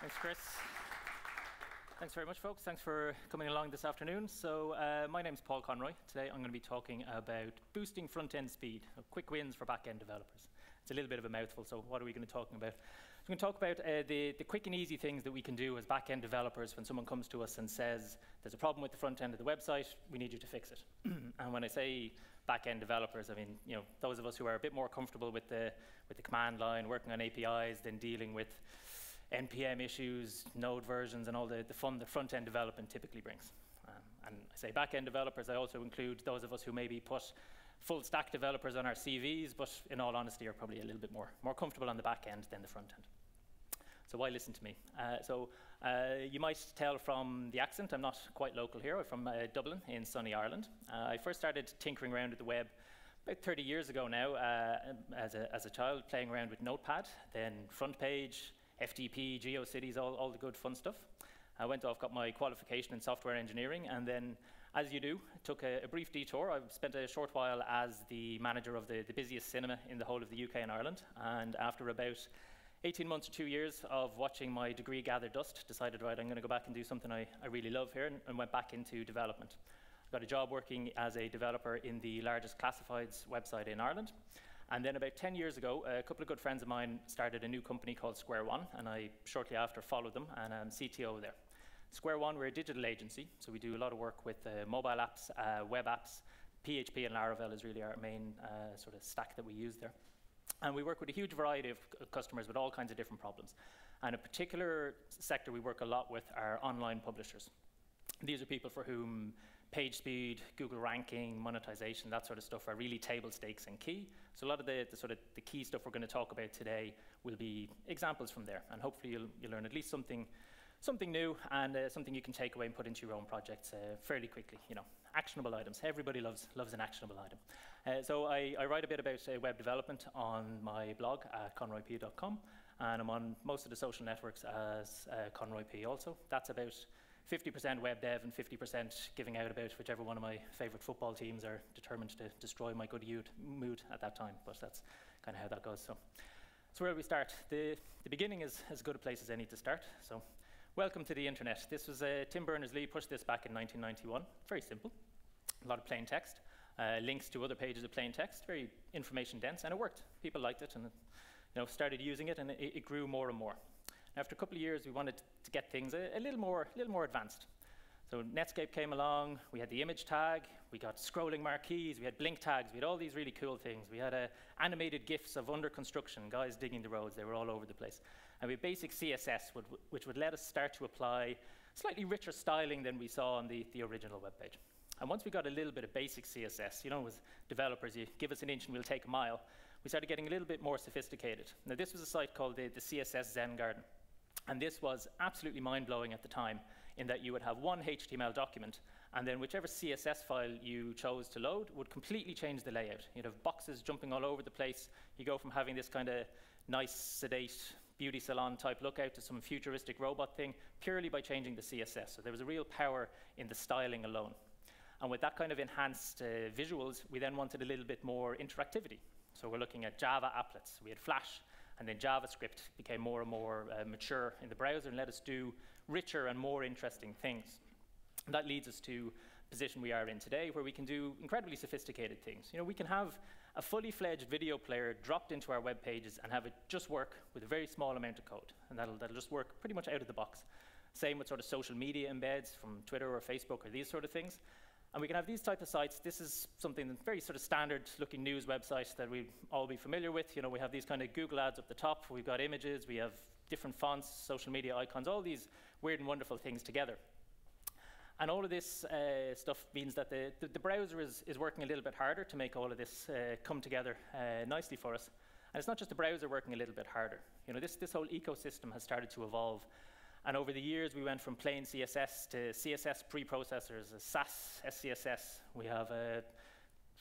Thanks, Chris. Thanks very much, folks. Thanks for coming along this afternoon. So, uh, my name is Paul Conroy. Today, I'm going to be talking about boosting front-end speed, quick wins for back-end developers. It's a little bit of a mouthful, so what are we going to be talking about? So, we're going to talk about uh, the, the quick and easy things that we can do as back-end developers when someone comes to us and says, there's a problem with the front end of the website, we need you to fix it. and when I say back-end developers, I mean, you know, those of us who are a bit more comfortable with the, with the command line, working on APIs, than dealing with NPM issues, node versions, and all the, the fun that front end development typically brings. Um, and I say back end developers, I also include those of us who maybe put full stack developers on our CVs, but in all honesty are probably a little bit more, more comfortable on the back end than the front end. So why listen to me? Uh, so uh, you might tell from the accent, I'm not quite local here. I'm from uh, Dublin in sunny Ireland. Uh, I first started tinkering around with the web about 30 years ago now uh, as, a, as a child, playing around with Notepad, then front page, FTP, GeoCities, all, all the good fun stuff. I went off, got my qualification in software engineering, and then, as you do, took a, a brief detour. I spent a short while as the manager of the, the busiest cinema in the whole of the UK and Ireland, and after about 18 months or two years of watching my degree gather dust, decided, right, I'm going to go back and do something I, I really love here, and, and went back into development. I got a job working as a developer in the largest classifieds website in Ireland. And then about 10 years ago, a couple of good friends of mine started a new company called Square One, and I shortly after followed them, and I'm CTO there. Square One, we're a digital agency, so we do a lot of work with uh, mobile apps, uh, web apps. PHP and Laravel is really our main uh, sort of stack that we use there. And we work with a huge variety of customers with all kinds of different problems. And a particular sector we work a lot with are online publishers. These are people for whom page speed, Google ranking, monetization, that sort of stuff are really table stakes and key. So a lot of the, the sort of the key stuff we're going to talk about today will be examples from there, and hopefully you'll, you'll learn at least something, something new and uh, something you can take away and put into your own projects uh, fairly quickly. You know, actionable items. Everybody loves loves an actionable item. Uh, so I, I, write a bit about uh, web development on my blog at conroyp.com, and I'm on most of the social networks as uh, conroyp also. That's about 50% web dev and 50% giving out about whichever one of my favorite football teams are determined to destroy my good mood at that time. But that's kind of how that goes. So, so where do we start? The, the beginning is as good a place as any to start. So, welcome to the internet. This was uh, Tim Berners-Lee pushed this back in 1991. Very simple. A lot of plain text, uh, links to other pages of plain text, very information dense, and it worked. People liked it and you know, started using it, and it, it grew more and more. After a couple of years, we wanted to get things a, a, little, more, a little more advanced. So Netscape came along, we had the image tag, we got scrolling marquees, we had blink tags, we had all these really cool things. We had uh, animated GIFs of under construction, guys digging the roads, they were all over the place. And we had basic CSS, would, which would let us start to apply slightly richer styling than we saw on the, the original web page. And once we got a little bit of basic CSS, you know, as developers, you give us an inch and we'll take a mile, we started getting a little bit more sophisticated. Now, this was a site called the, the CSS Zen Garden. And this was absolutely mind blowing at the time, in that you would have one HTML document, and then whichever CSS file you chose to load would completely change the layout. You'd have boxes jumping all over the place. You go from having this kind of nice, sedate, beauty salon type lookout to some futuristic robot thing purely by changing the CSS. So there was a real power in the styling alone. And with that kind of enhanced uh, visuals, we then wanted a little bit more interactivity. So we're looking at Java applets. We had Flash, and then JavaScript became more and more uh, mature in the browser and let us do richer and more interesting things. And that leads us to the position we are in today, where we can do incredibly sophisticated things. You know, we can have a fully fledged video player dropped into our web pages and have it just work with a very small amount of code. And that'll, that'll just work pretty much out of the box. Same with sort of social media embeds from Twitter or Facebook or these sort of things. And we can have these type of sites. This is something very sort of standard looking news website that we all be familiar with. You know, we have these kind of Google ads up the top. We've got images. We have different fonts, social media icons, all these weird and wonderful things together. And all of this uh, stuff means that the, the, the, browser is, is working a little bit harder to make all of this uh, come together uh, nicely for us. And it's not just the browser working a little bit harder. You know, this, this whole ecosystem has started to evolve. And over the years, we went from plain CSS to CSS preprocessors, Sass SCSS. We have uh,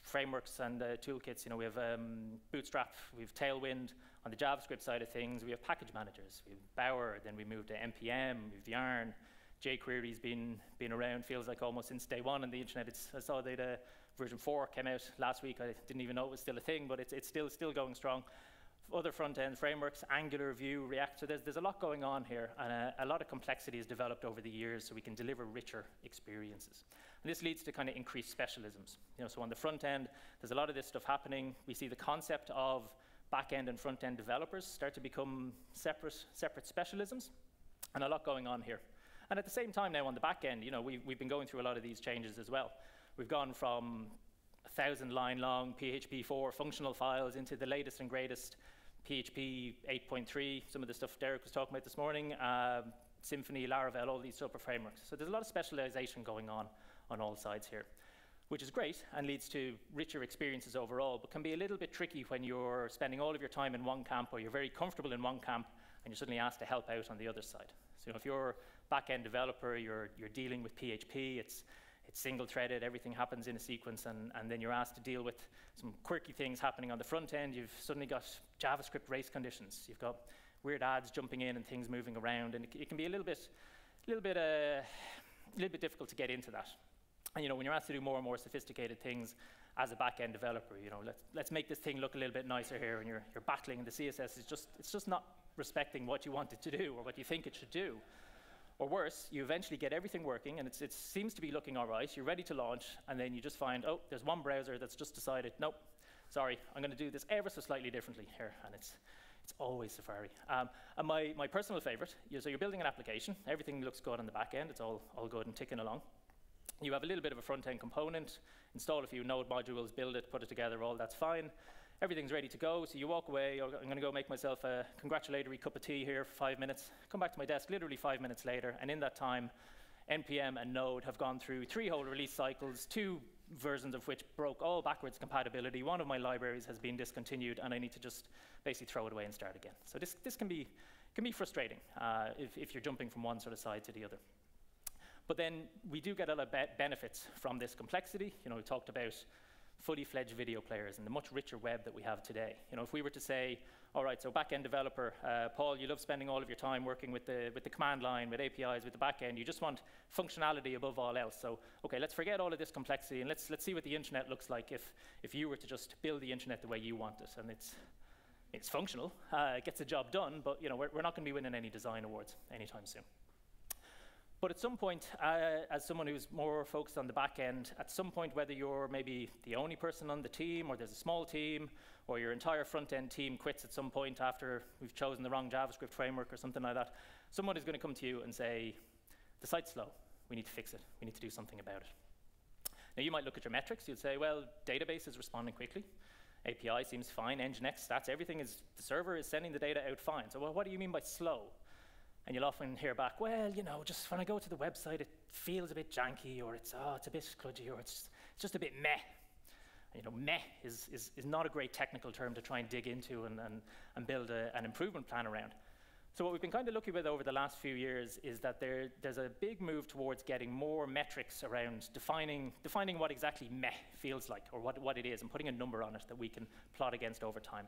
frameworks and uh, toolkits. You know, we have um, Bootstrap, we have Tailwind. On the JavaScript side of things, we have package managers. We have Bower, then we moved to NPM, we have Yarn. jQuery's been, been around, feels like almost since day one on the internet. It's, I saw that uh, version 4 came out last week. I didn't even know it was still a thing, but it's, it's still, still going strong. Other front-end frameworks, Angular, Vue, React. So there's, there's a lot going on here, and a, a lot of complexity has developed over the years so we can deliver richer experiences. And this leads to kind of increased specialisms. You know, so on the front end, there's a lot of this stuff happening. We see the concept of back-end and front-end developers start to become separate, separate specialisms, and a lot going on here. And at the same time now on the back end, you know, we, we've been going through a lot of these changes as well. We've gone from a thousand line long PHP 4 functional files into the latest and greatest PHP 8.3, some of the stuff Derick was talking about this morning, um, Symfony, Laravel, all these super frameworks. So there's a lot of specialization going on on all sides here, which is great and leads to richer experiences overall, but can be a little bit tricky when you're spending all of your time in one camp or you're very comfortable in one camp and you're suddenly asked to help out on the other side. So if you're a back-end developer, you're, you're dealing with PHP, it's, it's single-threaded, everything happens in a sequence, and, and then you're asked to deal with some quirky things happening on the front end. You've suddenly got JavaScript race conditions. You've got weird ads jumping in and things moving around, and it, it can be a little bit, little bit, uh, a little bit difficult to get into that. And you know, when you're asked to do more and more sophisticated things as a back-end developer, you know, let's, let's make this thing look a little bit nicer here, and you're, you're battling, and the CSS is just, it's just not respecting what you want it to do or what you think it should do. Or worse, you eventually get everything working and it seems to be looking all right, you're ready to launch, and then you just find, oh, there's one browser that's just decided, nope, sorry, I'm going to do this ever so slightly differently here, and it's, it's always Safari. Um, and my, my personal favorite, you, so you're building an application, everything looks good on the back end, it's all, all good and ticking along. You have a little bit of a front-end component, install a few node modules, build it, put it together, all that's fine everything's ready to go. So you walk away, I'm going to go make myself a congratulatory cup of tea here for five minutes, come back to my desk literally five minutes later, and in that time, NPM and Node have gone through three whole release cycles, two versions of which broke all backwards compatibility. One of my libraries has been discontinued, and I need to just basically throw it away and start again. So this, this can, be, can be frustrating uh, if, if you're jumping from one sort of side to the other. But then we do get a lot of be benefits from this complexity. You know, we talked about fully fledged video players and the much richer web that we have today. You know, if we were to say, all right, so back-end developer, uh, Paul, you love spending all of your time working with the, with the command line, with APIs, with the back-end, you just want functionality above all else. So, okay, let's forget all of this complexity and let's, let's see what the internet looks like if, if you were to just build the internet the way you want it. And it's, it's functional, uh, it gets the job done, but you know, we're, we're not going to be winning any design awards anytime soon. But at some point, uh, as someone who's more focused on the back end, at some point, whether you're maybe the only person on the team, or there's a small team, or your entire front end team quits at some point after we've chosen the wrong JavaScript framework or something like that, someone is going to come to you and say, the site's slow. We need to fix it. We need to do something about it. Now, you might look at your metrics. You'd say, well, database is responding quickly. API seems fine. Nginx stats, everything is, the server is sending the data out fine. So well, what do you mean by slow? And you'll often hear back, well, you know, just when I go to the website, it feels a bit janky, or it's, oh, it's a bit kludgy, or it's, it's just a bit meh. You know, meh is, is, is not a great technical term to try and dig into and, and, and build a, an improvement plan around. So what we've been kind of lucky with over the last few years is that there, there's a big move towards getting more metrics around defining, defining what exactly meh feels like, or what, what it is, and putting a number on it that we can plot against over time.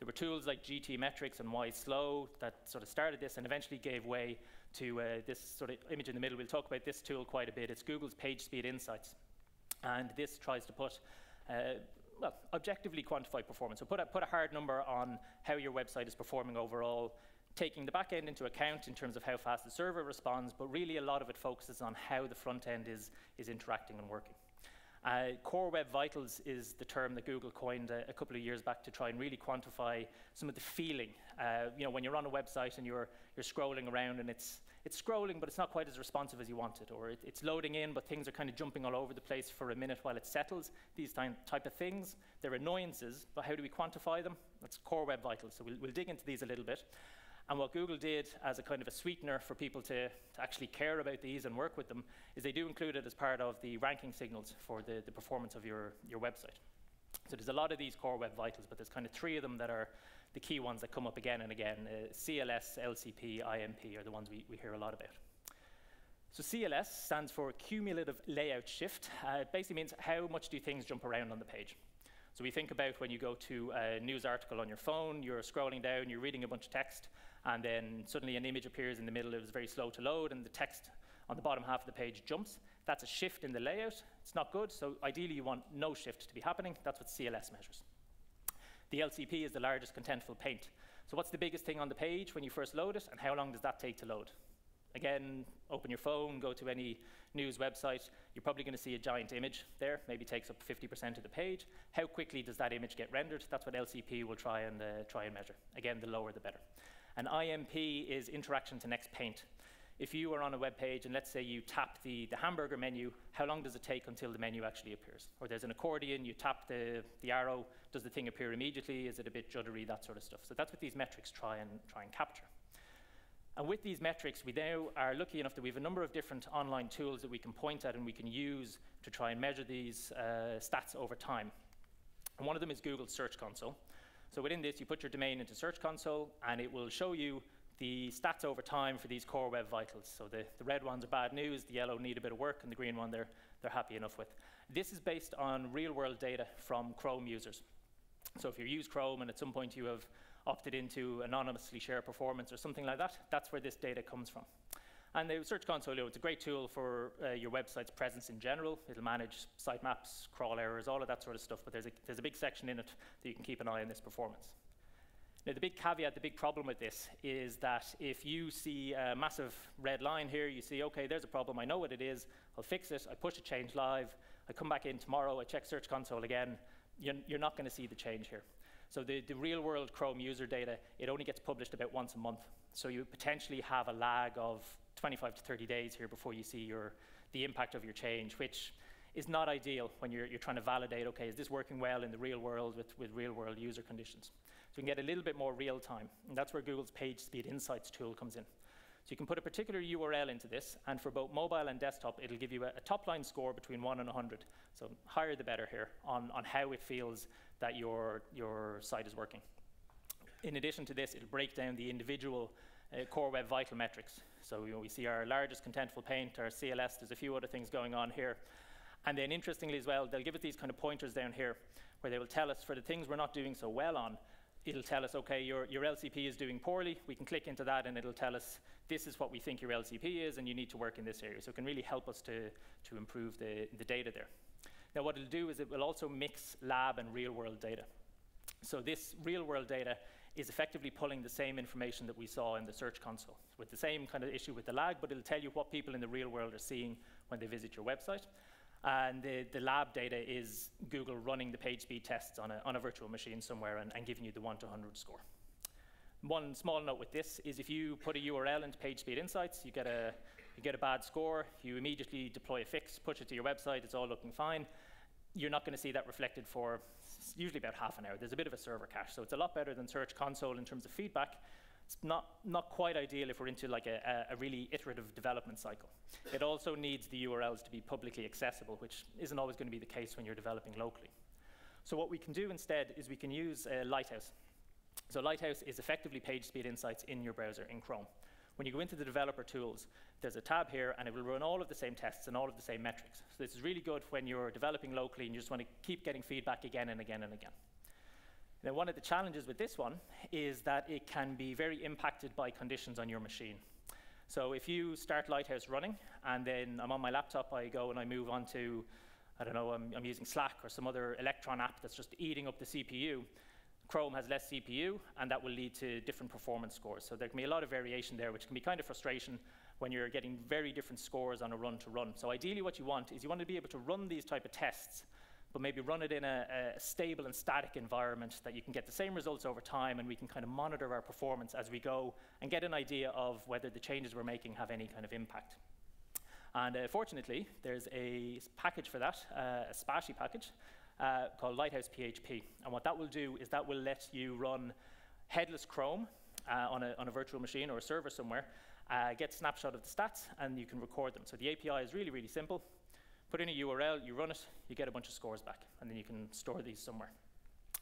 There were tools like GTmetrix and YSlow that sort of started this and eventually gave way to uh, this sort of image in the middle. We'll talk about this tool quite a bit. It's Google's PageSpeed Insights. And this tries to put, uh, well, objectively quantify performance. So put a, put a hard number on how your website is performing overall, taking the back end into account in terms of how fast the server responds, but really a lot of it focuses on how the front end is, is interacting and working. Uh, Core Web Vitals is the term that Google coined a, a, couple of years back to try and really quantify some of the feeling. Uh, you know, when you're on a website and you're, you're scrolling around and it's, it's scrolling, but it's not quite as responsive as you want it, or it, it's loading in, but things are kind of jumping all over the place for a minute while it settles. These type of things, they're annoyances, but how do we quantify them? That's Core Web Vitals, so we'll, we'll dig into these a little bit. And what Google did as a kind of a sweetener for people to, to, actually care about these and work with them is they do include it as part of the ranking signals for the, the performance of your, your website. So there's a lot of these core web vitals, but there's kind of three of them that are the key ones that come up again and again. Uh, CLS, LCP, INP are the ones we, we hear a lot about. So CLS stands for Cumulative Layout Shift. Uh, it basically means how much do things jump around on the page. So we think about when you go to a news article on your phone, you're scrolling down, you're reading a bunch of text, and then suddenly an image appears in the middle, it was very slow to load, and the text on the bottom half of the page jumps. That's a shift in the layout. It's not good, so ideally you want no shift to be happening. That's what CLS measures. The LCP is the largest contentful paint. So what's the biggest thing on the page when you first load it, and how long does that take to load? Again, open your phone, go to any news website, you're probably going to see a giant image there, maybe takes up 50% of the page. How quickly does that image get rendered? That's what LCP will try and, uh, try and measure. Again, the lower the better. And INP is interaction to next paint. If you are on a web page and let's say you tap the, the hamburger menu, how long does it take until the menu actually appears? Or there's an accordion, you tap the, the arrow, does the thing appear immediately? Is it a bit juddery, that sort of stuff. So that's what these metrics try and, try and capture. And with these metrics, we now are lucky enough that we have a number of different online tools that we can point at and we can use to try and measure these uh, stats over time. And one of them is Google Search Console. So within this, you put your domain into Search Console, and it will show you the stats over time for these core web vitals. So the, the red ones are bad news, the yellow need a bit of work, and the green one they're, they're happy enough with. This is based on real world data from Chrome users. So if you use Chrome and at some point you have opted into anonymously share performance or something like that, that's where this data comes from. And the Search Console, it's a great tool for uh, your website's presence in general. It'll manage sitemaps, crawl errors, all of that sort of stuff, but there's a, there's a big section in it that you can keep an eye on this performance. Now, the big caveat, the big problem with this is that if you see a massive red line here, you see, okay, there's a problem, I know what it is, I'll fix it, I push a change live, I come back in tomorrow, I check Search Console again, you're, you're not going to see the change here. So the, the real world Chrome user data, it only gets published about once a month. So you potentially have a lag of 25 to 30 days here before you see your, the impact of your change, which is not ideal when you're, you're trying to validate, okay, is this working well in the real world with, with real world user conditions? So we can get a little bit more real time. And that's where Google's PageSpeed Insights tool comes in. So you can put a particular URL into this, and for both mobile and desktop, it'll give you a, a top line score between 1 and 100. So higher the better here on, on how it feels that your, your site is working. In addition to this, it'll break down the individual uh, core web vital metrics. So we see our largest contentful paint, our CLS, there's a few other things going on here. And then interestingly as well, they'll give us these kind of pointers down here where they will tell us for the things we're not doing so well on, it'll tell us, okay, your, your LCP is doing poorly. We can click into that and it'll tell us this is what we think your LCP is and you need to work in this area. So it can really help us to, to improve the, the data there. Now what it'll do is it will also mix lab and real world data. So this real world data is effectively pulling the same information that we saw in the search console with the same kind of issue with the lag, but it'll tell you what people in the real world are seeing when they visit your website. And the, the lab data is Google running the page speed tests on a, on a virtual machine somewhere and, and giving you the 1 to 100 score. One small note with this is if you put a URL into PageSpeed Insights, you get a, you get a bad score, you immediately deploy a fix, push it to your website, it's all looking fine. You're not going to see that reflected for usually about half an hour. There's a bit of a server cache, so it's a lot better than Search Console in terms of feedback, it's not, not quite ideal if we're into like a, a, really iterative development cycle. It also needs the URLs to be publicly accessible, which isn't always going to be the case when you're developing locally. So what we can do instead is we can use uh, Lighthouse. So Lighthouse is effectively page speed insights in your browser in Chrome. When you go into the developer tools, there's a tab here and it will run all of the same tests and all of the same metrics. So this is really good when you're developing locally and you just want to keep getting feedback again and again and again. Now, one of the challenges with this one is that it can be very impacted by conditions on your machine. So if you start Lighthouse running, and then I'm on my laptop, I go and I move on to, I don't know, I'm, I'm using Slack or some other Electron app that's just eating up the CPU, Chrome has less CPU, and that will lead to different performance scores. So there can be a lot of variation there, which can be kind of frustration when you're getting very different scores on a run to run. So ideally what you want is you want to be able to run these type of tests but maybe run it in a, a, stable and static environment that you can get the same results over time and we can kind of monitor our performance as we go and get an idea of whether the changes we're making have any kind of impact. And uh, fortunately, there's a package for that, uh, a Spatie package uh, called Lighthouse PHP. And what that will do is that will let you run headless Chrome uh, on a, on, a, virtual machine or a server somewhere, uh, get snapshot of the stats, and you can record them. So the API is really, really simple put in a URL, you run it, you get a bunch of scores back, and then you can store these somewhere.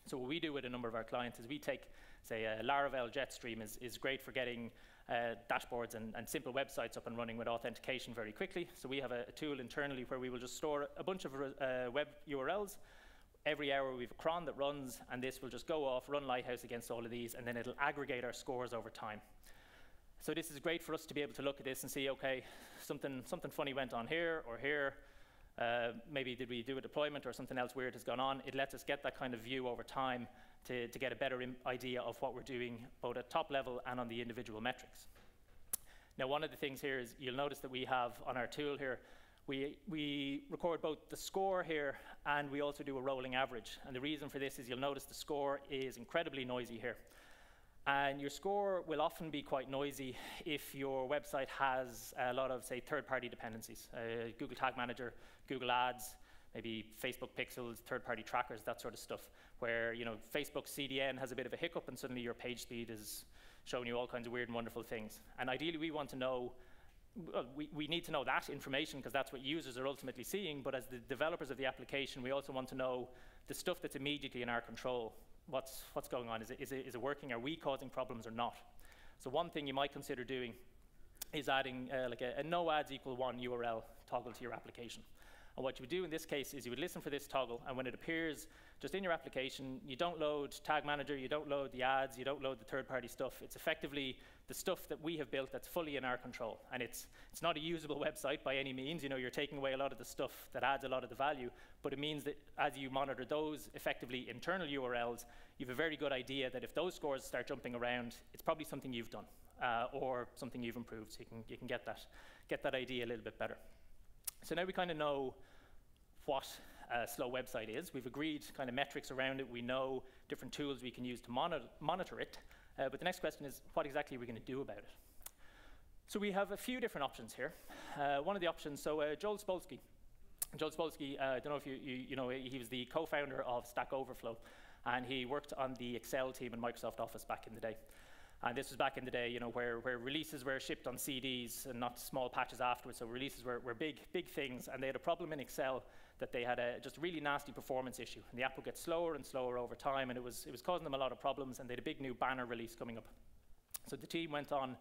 So what we do with a number of our clients is we take, say, Laravel Jetstream is, is great for getting uh, dashboards and, and, simple websites up and running with authentication very quickly. So we have a, a tool internally where we will just store a bunch of uh, web URLs. Every hour we have a cron that runs, and this will just go off, run Lighthouse against all of these, and then it'll aggregate our scores over time. So this is great for us to be able to look at this and see, okay, something, something funny went on here or here, uh, maybe did we do a deployment or something else weird has gone on. It lets us get that kind of view over time to, to get a better idea of what we're doing both at top level and on the individual metrics. Now, one of the things here is you'll notice that we have on our tool here, we, we record both the score here and we also do a rolling average. And the reason for this is you'll notice the score is incredibly noisy here. And your score will often be quite noisy if your website has a lot of, say, third-party dependencies. Uh, Google Tag Manager, Google Ads, maybe Facebook pixels, third-party trackers, that sort of stuff, where you know Facebook CDN has a bit of a hiccup and suddenly your page speed is showing you all kinds of weird and wonderful things. And ideally, we want to know, well, we, we need to know that information because that's what users are ultimately seeing, but as the developers of the application, we also want to know the stuff that's immediately in our control. What's, what's going on? Is it, is, it, is it working? Are we causing problems or not? So one thing you might consider doing is adding uh, like a, a no ads equal one URL toggle to your application. And what you would do in this case is you would listen for this toggle, and when it appears just in your application, you don't load Tag Manager, you don't load the ads, you don't load the third-party stuff. It's effectively the stuff that we have built that's fully in our control. And it's, it's not a usable website by any means. You know, you're taking away a lot of the stuff that adds a lot of the value, but it means that as you monitor those effectively internal URLs, you have a very good idea that if those scores start jumping around, it's probably something you've done uh, or something you've improved. So you can, you can get, that, get that idea a little bit better. So now we kind of know what a slow website is. We've agreed kind of metrics around it. We know different tools we can use to monitor, monitor it. Uh, but the next question is, what exactly are we going to do about it? So we have a few different options here. Uh, one of the options, so uh, Joel Spolsky. Joel Spolsky, uh, I don't know if you, you, you know, he was the co-founder of Stack Overflow, and he worked on the Excel team in Microsoft Office back in the day. And this was back in the day, you know, where, where releases were shipped on CDs and not small patches afterwards. So releases were, were big, big things, and they had a problem in Excel that they had a just really nasty performance issue. And the app would get slower and slower over time, and it was, it was causing them a lot of problems, and they had a big new banner release coming up. So the team went on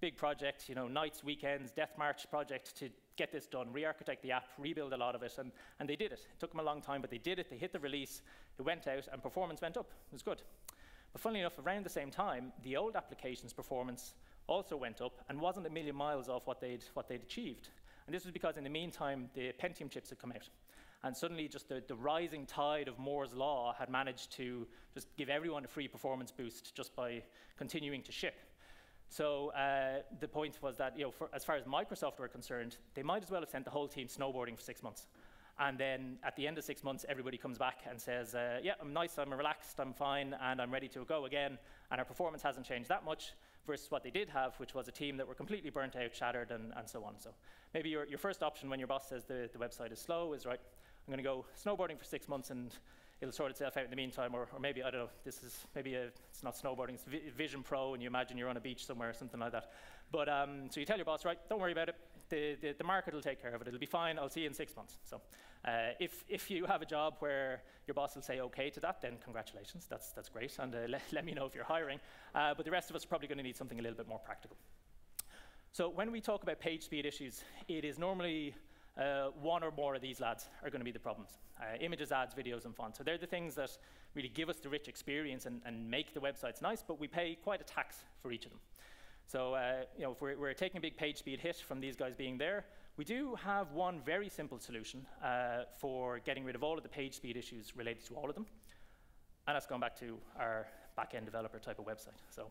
big project, you know, nights, weekends, death march project to get this done, re-architect the app, rebuild a lot of it, and, and they did it. It took them a long time, but they did it. They hit the release, it went out, and performance went up. It was good. But funnily enough, around the same time, the old application's performance also went up and wasn't a million miles off what they'd, what they'd achieved. And this was because in the meantime, the Pentium chips had come out. And suddenly just the, the rising tide of Moore's law had managed to just give everyone a free performance boost just by continuing to ship. So uh, the point was that, you know, for, as far as Microsoft were concerned, they might as well have sent the whole team snowboarding for six months. And then at the end of six months, everybody comes back and says, uh, yeah, I'm nice, I'm relaxed, I'm fine, and I'm ready to go again. And our performance hasn't changed that much versus what they did have, which was a team that were completely burnt out, shattered, and, and so on. So maybe your, your first option when your boss says the, the website is slow is, right, I'm going to go snowboarding for six months and it'll sort itself out in the meantime, or, or maybe, I don't know, this is maybe a, it's not snowboarding, it's Vision Pro, and you imagine you're on a beach somewhere or something like that. But um, so you tell your boss, right, don't worry about it, the, the, the, market will take care of it, it'll be fine, I'll see you in six months. So uh, if, if you have a job where your boss will say okay to that, then congratulations, that's, that's great, and uh, let, let me know if you're hiring. Uh, but the rest of us are probably going to need something a little bit more practical. So when we talk about page speed issues, it is normally uh, one or more of these lads are going to be the problems. Uh, images, ads, videos, and fonts. So they're the things that really give us the rich experience and, and, make the websites nice, but we pay quite a tax for each of them. So uh, you know, if we're, we're, taking a big page speed hit from these guys being there, we do have one very simple solution uh, for getting rid of all of the page speed issues related to all of them. And that's going back to our back-end developer type of website. So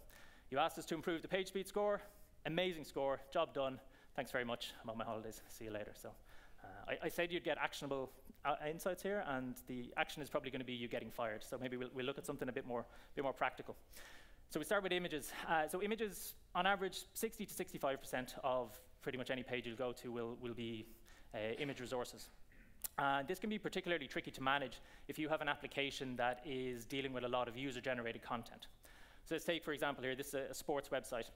you asked us to improve the page speed score, amazing score, job done. Thanks very much. I'm on my holidays. See you later. So I, I, said you'd get actionable uh, insights here, and the action is probably going to be you getting fired. So maybe we'll, we'll, look at something a bit more, bit more practical. So we start with images. Uh, so images, on average, 60 to 65% of pretty much any page you'll go to will, will be uh, image resources. Uh, this can be particularly tricky to manage if you have an application that is dealing with a lot of user-generated content. So let's take, for example, here, this is a, a sports website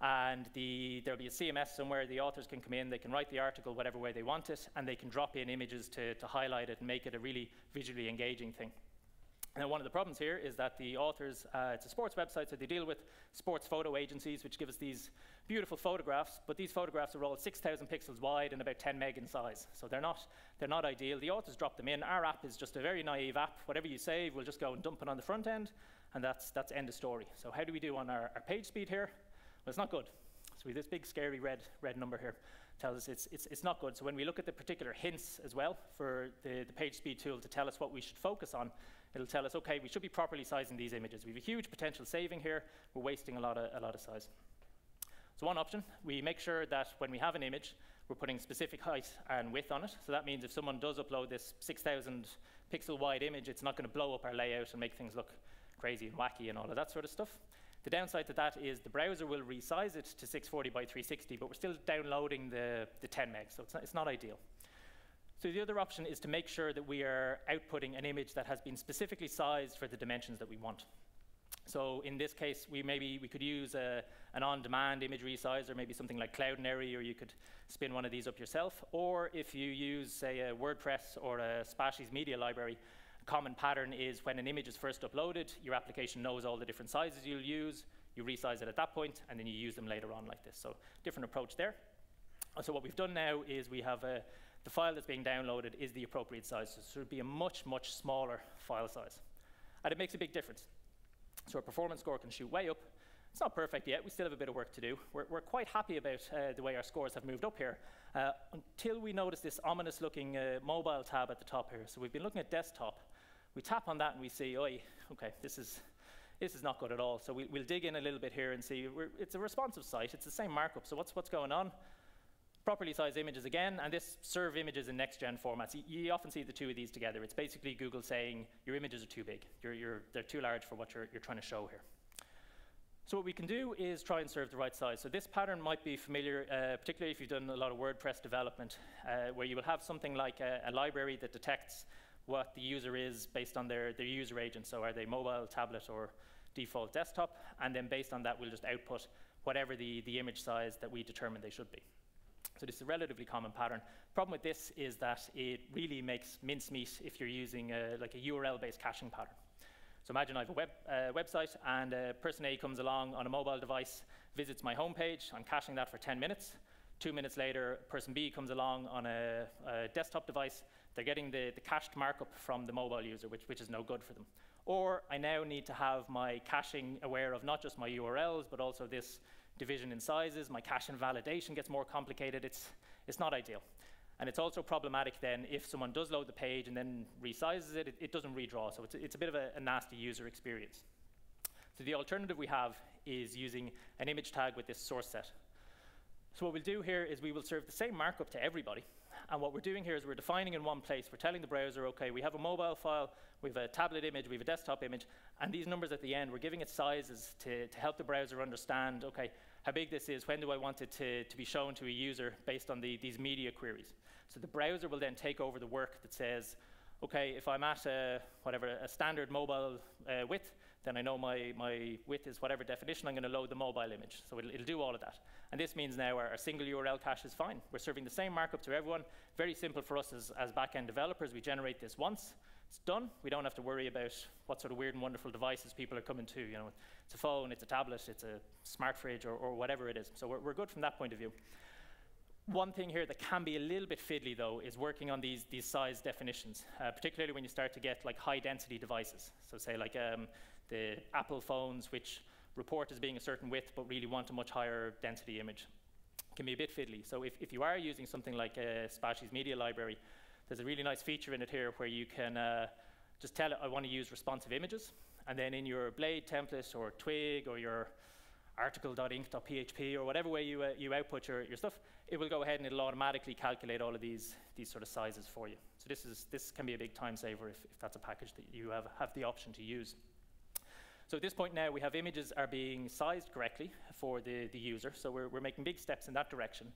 and the, there'll be a CMS somewhere, the authors can come in, they can write the article whatever way they want it, and they can drop in images to, to highlight it and make it a really visually engaging thing. Now, one of the problems here is that the authors, uh, it's a sports website, so they deal with sports photo agencies, which give us these beautiful photographs, but these photographs are all 6,000 pixels wide and about 10 meg in size. So they're not, they're not ideal. The authors drop them in. Our app is just a very naive app. Whatever you save, we'll just go and dump it on the front end, and that's, that's end of story. So how do we do on our, our page speed here? Well, it's not good. So this big scary red, red number here tells us it's, it's, it's not good. So when we look at the particular hints as well for the, the page speed tool to tell us what we should focus on, it'll tell us, okay, we should be properly sizing these images. We have a huge potential saving here. We're wasting a lot of, a lot of size. So one option, we make sure that when we have an image, we're putting specific height and width on it. So that means if someone does upload this 6,000 pixel wide image, it's not going to blow up our layout and make things look crazy and wacky and all of that sort of stuff. The downside to that is the browser will resize it to 640 by 360, but we're still downloading the, the 10 meg, so it's not, it's not ideal. So the other option is to make sure that we are outputting an image that has been specifically sized for the dimensions that we want. So in this case, we maybe we could use a, an on-demand image resizer, maybe something like Cloudinary, or you could spin one of these up yourself. Or if you use, say, a WordPress or a Spatie's media library, common pattern is when an image is first uploaded, your application knows all the different sizes you'll use, you resize it at that point, and then you use them later on like this. So different approach there. So what we've done now is we have a, the file that's being downloaded is the appropriate size. So it should be a much, much smaller file size. And it makes a big difference. So our performance score can shoot way up. It's not perfect yet. We still have a bit of work to do. We're, we're quite happy about uh, the way our scores have moved up here uh, until we notice this ominous looking uh, mobile tab at the top here. So we've been looking at desktop. We tap on that and we see, oi, okay, this is, this is not good at all. So we, will dig in a little bit here and see. it's a responsive site. It's the same markup. So what's, what's going on? properly sized images again, and this serve images in next-gen formats. You, often see the two of these together. It's basically Google saying your images are too big. You're, you're, they're too large for what you're, you're trying to show here. So what we can do is try and serve the right size. So this pattern might be familiar, uh, particularly if you've done a lot of WordPress development, uh, where you will have something like a, a, library that detects what the user is based on their, their user agent. So are they mobile, tablet, or default desktop? And then based on that, we'll just output whatever the, the image size that we determine they should be. So this is a relatively common pattern. Problem with this is that it really makes mincemeat if you're using a, like a URL-based caching pattern. So imagine I have a web, uh, website and uh, person A comes along on a mobile device, visits my homepage, I'm caching that for 10 minutes. Two minutes later, person B comes along on a, a desktop device, they're getting the, the, cached markup from the mobile user, which, which is no good for them. Or I now need to have my caching aware of not just my URLs, but also this division in sizes, my cache invalidation gets more complicated. It's, it's not ideal. And it's also problematic then if someone does load the page and then resizes it, it, it doesn't redraw. So it's, it's a bit of a, a nasty user experience. So the alternative we have is using an image tag with this source set. So what we'll do here is we will serve the same markup to everybody. And what we're doing here is we're defining in one place, we're telling the browser, okay, we have a mobile file, we have a tablet image, we have a desktop image, and these numbers at the end, we're giving it sizes to, to help the browser understand, okay, how big this is, when do I want it to, to be shown to a user based on the, these media queries. So the browser will then take over the work that says, okay, if I'm at a, whatever, a standard mobile uh, width, then I know my, my width is whatever definition, I'm going to load the mobile image. So it'll, it'll, do all of that. And this means now our, our, single URL cache is fine. We're serving the same markup to everyone. Very simple for us as, as back-end developers. We generate this once. It's done. We don't have to worry about what sort of weird and wonderful devices people are coming to. You know, it's a phone, it's a tablet, it's a smart fridge, or, or whatever it is. So we're, we're good from that point of view. One thing here that can be a little bit fiddly, though, is working on these, these size definitions, uh, particularly when you start to get like high-density devices. So say like um, the Apple phones, which report as being a certain width, but really want a much higher density image. Can be a bit fiddly. So if, if you are using something like Spatie's Media Library, there's a really nice feature in it here where you can uh, just tell it, I want to use responsive images. And then in your Blade template or Twig or your article.inc.php or whatever way you, uh, you output your, your stuff, it will go ahead and it'll automatically calculate all of these, these sort of sizes for you. So this, is, this can be a big time saver if, if that's a package that you have, have the option to use. So at this point now, we have images are being sized correctly for the, the user. So we're, we're making big steps in that direction.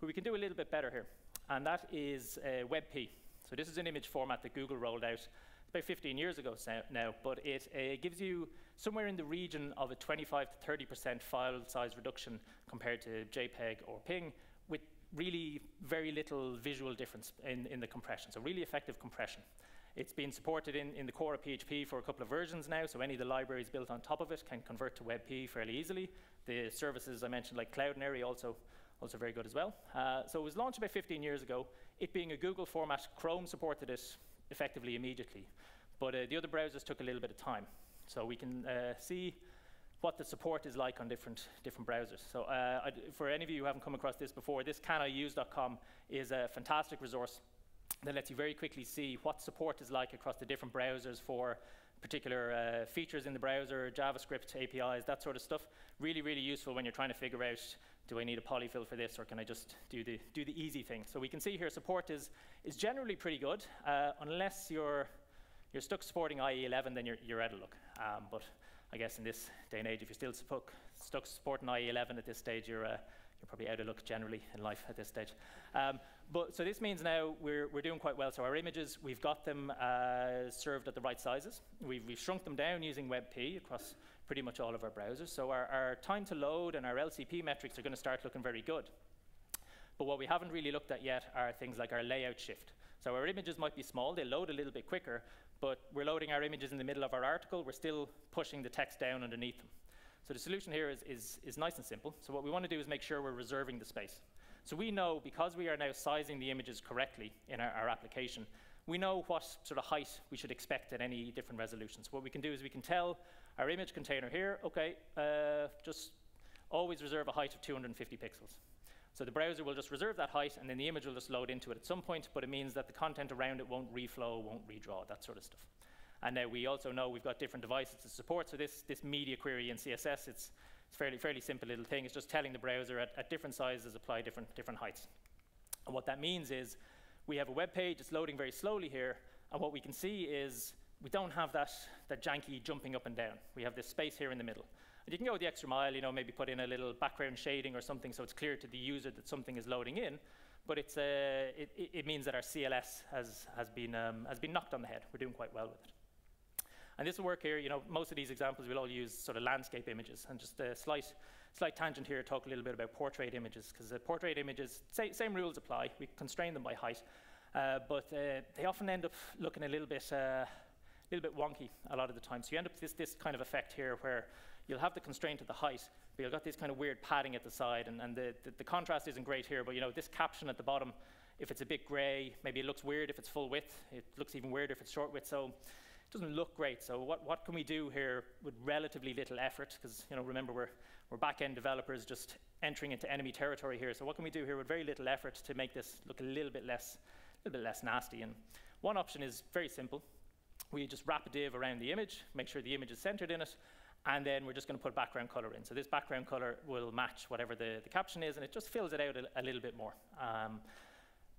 But we can do a little bit better here and that is uh, WebP. So this is an image format that Google rolled out about 15 years ago now, but it uh, gives you somewhere in the region of a 25 to 30% file size reduction compared to JPEG or PNG with really very little visual difference in, in the compression, so really effective compression. It's been supported in, in the core of PHP for a couple of versions now, so any of the libraries built on top of it can convert to WebP fairly easily. The services I mentioned, like Cloudinary, also also very good as well. Uh, so it was launched about 15 years ago. It being a Google format, Chrome supported it effectively immediately. But uh, the other browsers took a little bit of time. So we can uh, see what the support is like on different, different browsers. So uh, for any of you who haven't come across this before, this caniuse.com is a fantastic resource that lets you very quickly see what support is like across the different browsers for particular uh, features in the browser, JavaScript, APIs, that sort of stuff. Really, really useful when you're trying to figure out, do I need a polyfill for this, or can I just do the, do the easy thing? So we can see here support is, is generally pretty good, uh, unless you're, you're stuck supporting IE11, then you're, you're out of luck. Um, but I guess in this day and age, if you're still stuck supporting IE11 at this stage, you're, uh, you're probably out of luck generally in life at this stage. Um, but so this means now we're, we're doing quite well. So our images, we've got them uh, served at the right sizes. We've, we've shrunk them down using WebP across pretty much all of our browsers. So our, our time to load and our LCP metrics are going to start looking very good. But what we haven't really looked at yet are things like our layout shift. So our images might be small, they load a little bit quicker, but we're loading our images in the middle of our article, we're still pushing the text down underneath them. So the solution here is, is, is nice and simple. So what we want to do is make sure we're reserving the space. So we know, because we are now sizing the images correctly in our, our, application, we know what sort of height we should expect at any different resolutions. What we can do is we can tell our image container here, okay, uh, just always reserve a height of 250 pixels. So the browser will just reserve that height, and then the image will just load into it at some point, but it means that the content around it won't reflow, won't redraw, that sort of stuff. And now we also know we've got different devices to support, so this, this media query in CSS, it's it's fairly, fairly simple little thing. It's just telling the browser at, at different sizes apply different, different heights. And what that means is we have a web page, it's loading very slowly here, and what we can see is we don't have that, that janky jumping up and down. We have this space here in the middle. And you can go the extra mile, you know, maybe put in a little background shading or something so it's clear to the user that something is loading in, but it's, uh, it, it means that our CLS has, has, been, um, has been knocked on the head. We're doing quite well with it. And this will work here, you know, most of these examples will all use sort of landscape images. And just a slight, slight tangent here, talk a little bit about portrait images, because the portrait images, same rules apply. We constrain them by height. Uh, but uh, they often end up looking a little bit, uh, little bit wonky a lot of the time. So you end up with this, this kind of effect here where you'll have the constraint of the height, but you've got this kind of weird padding at the side, and, and the, the, the, contrast isn't great here, but you know, this caption at the bottom, if it's a bit gray, maybe it looks weird if it's full width, it looks even weirder if it's short width, so doesn't look great. So what, what can we do here with relatively little effort? Because you know, remember we're, we're back-end developers just entering into enemy territory here. So what can we do here with very little effort to make this look a little bit less, a little bit less nasty? And one option is very simple. We just wrap a div around the image, make sure the image is centered in it, and then we're just going to put background color in. So this background color will match whatever the, the caption is, and it just fills it out a, a little bit more. Um,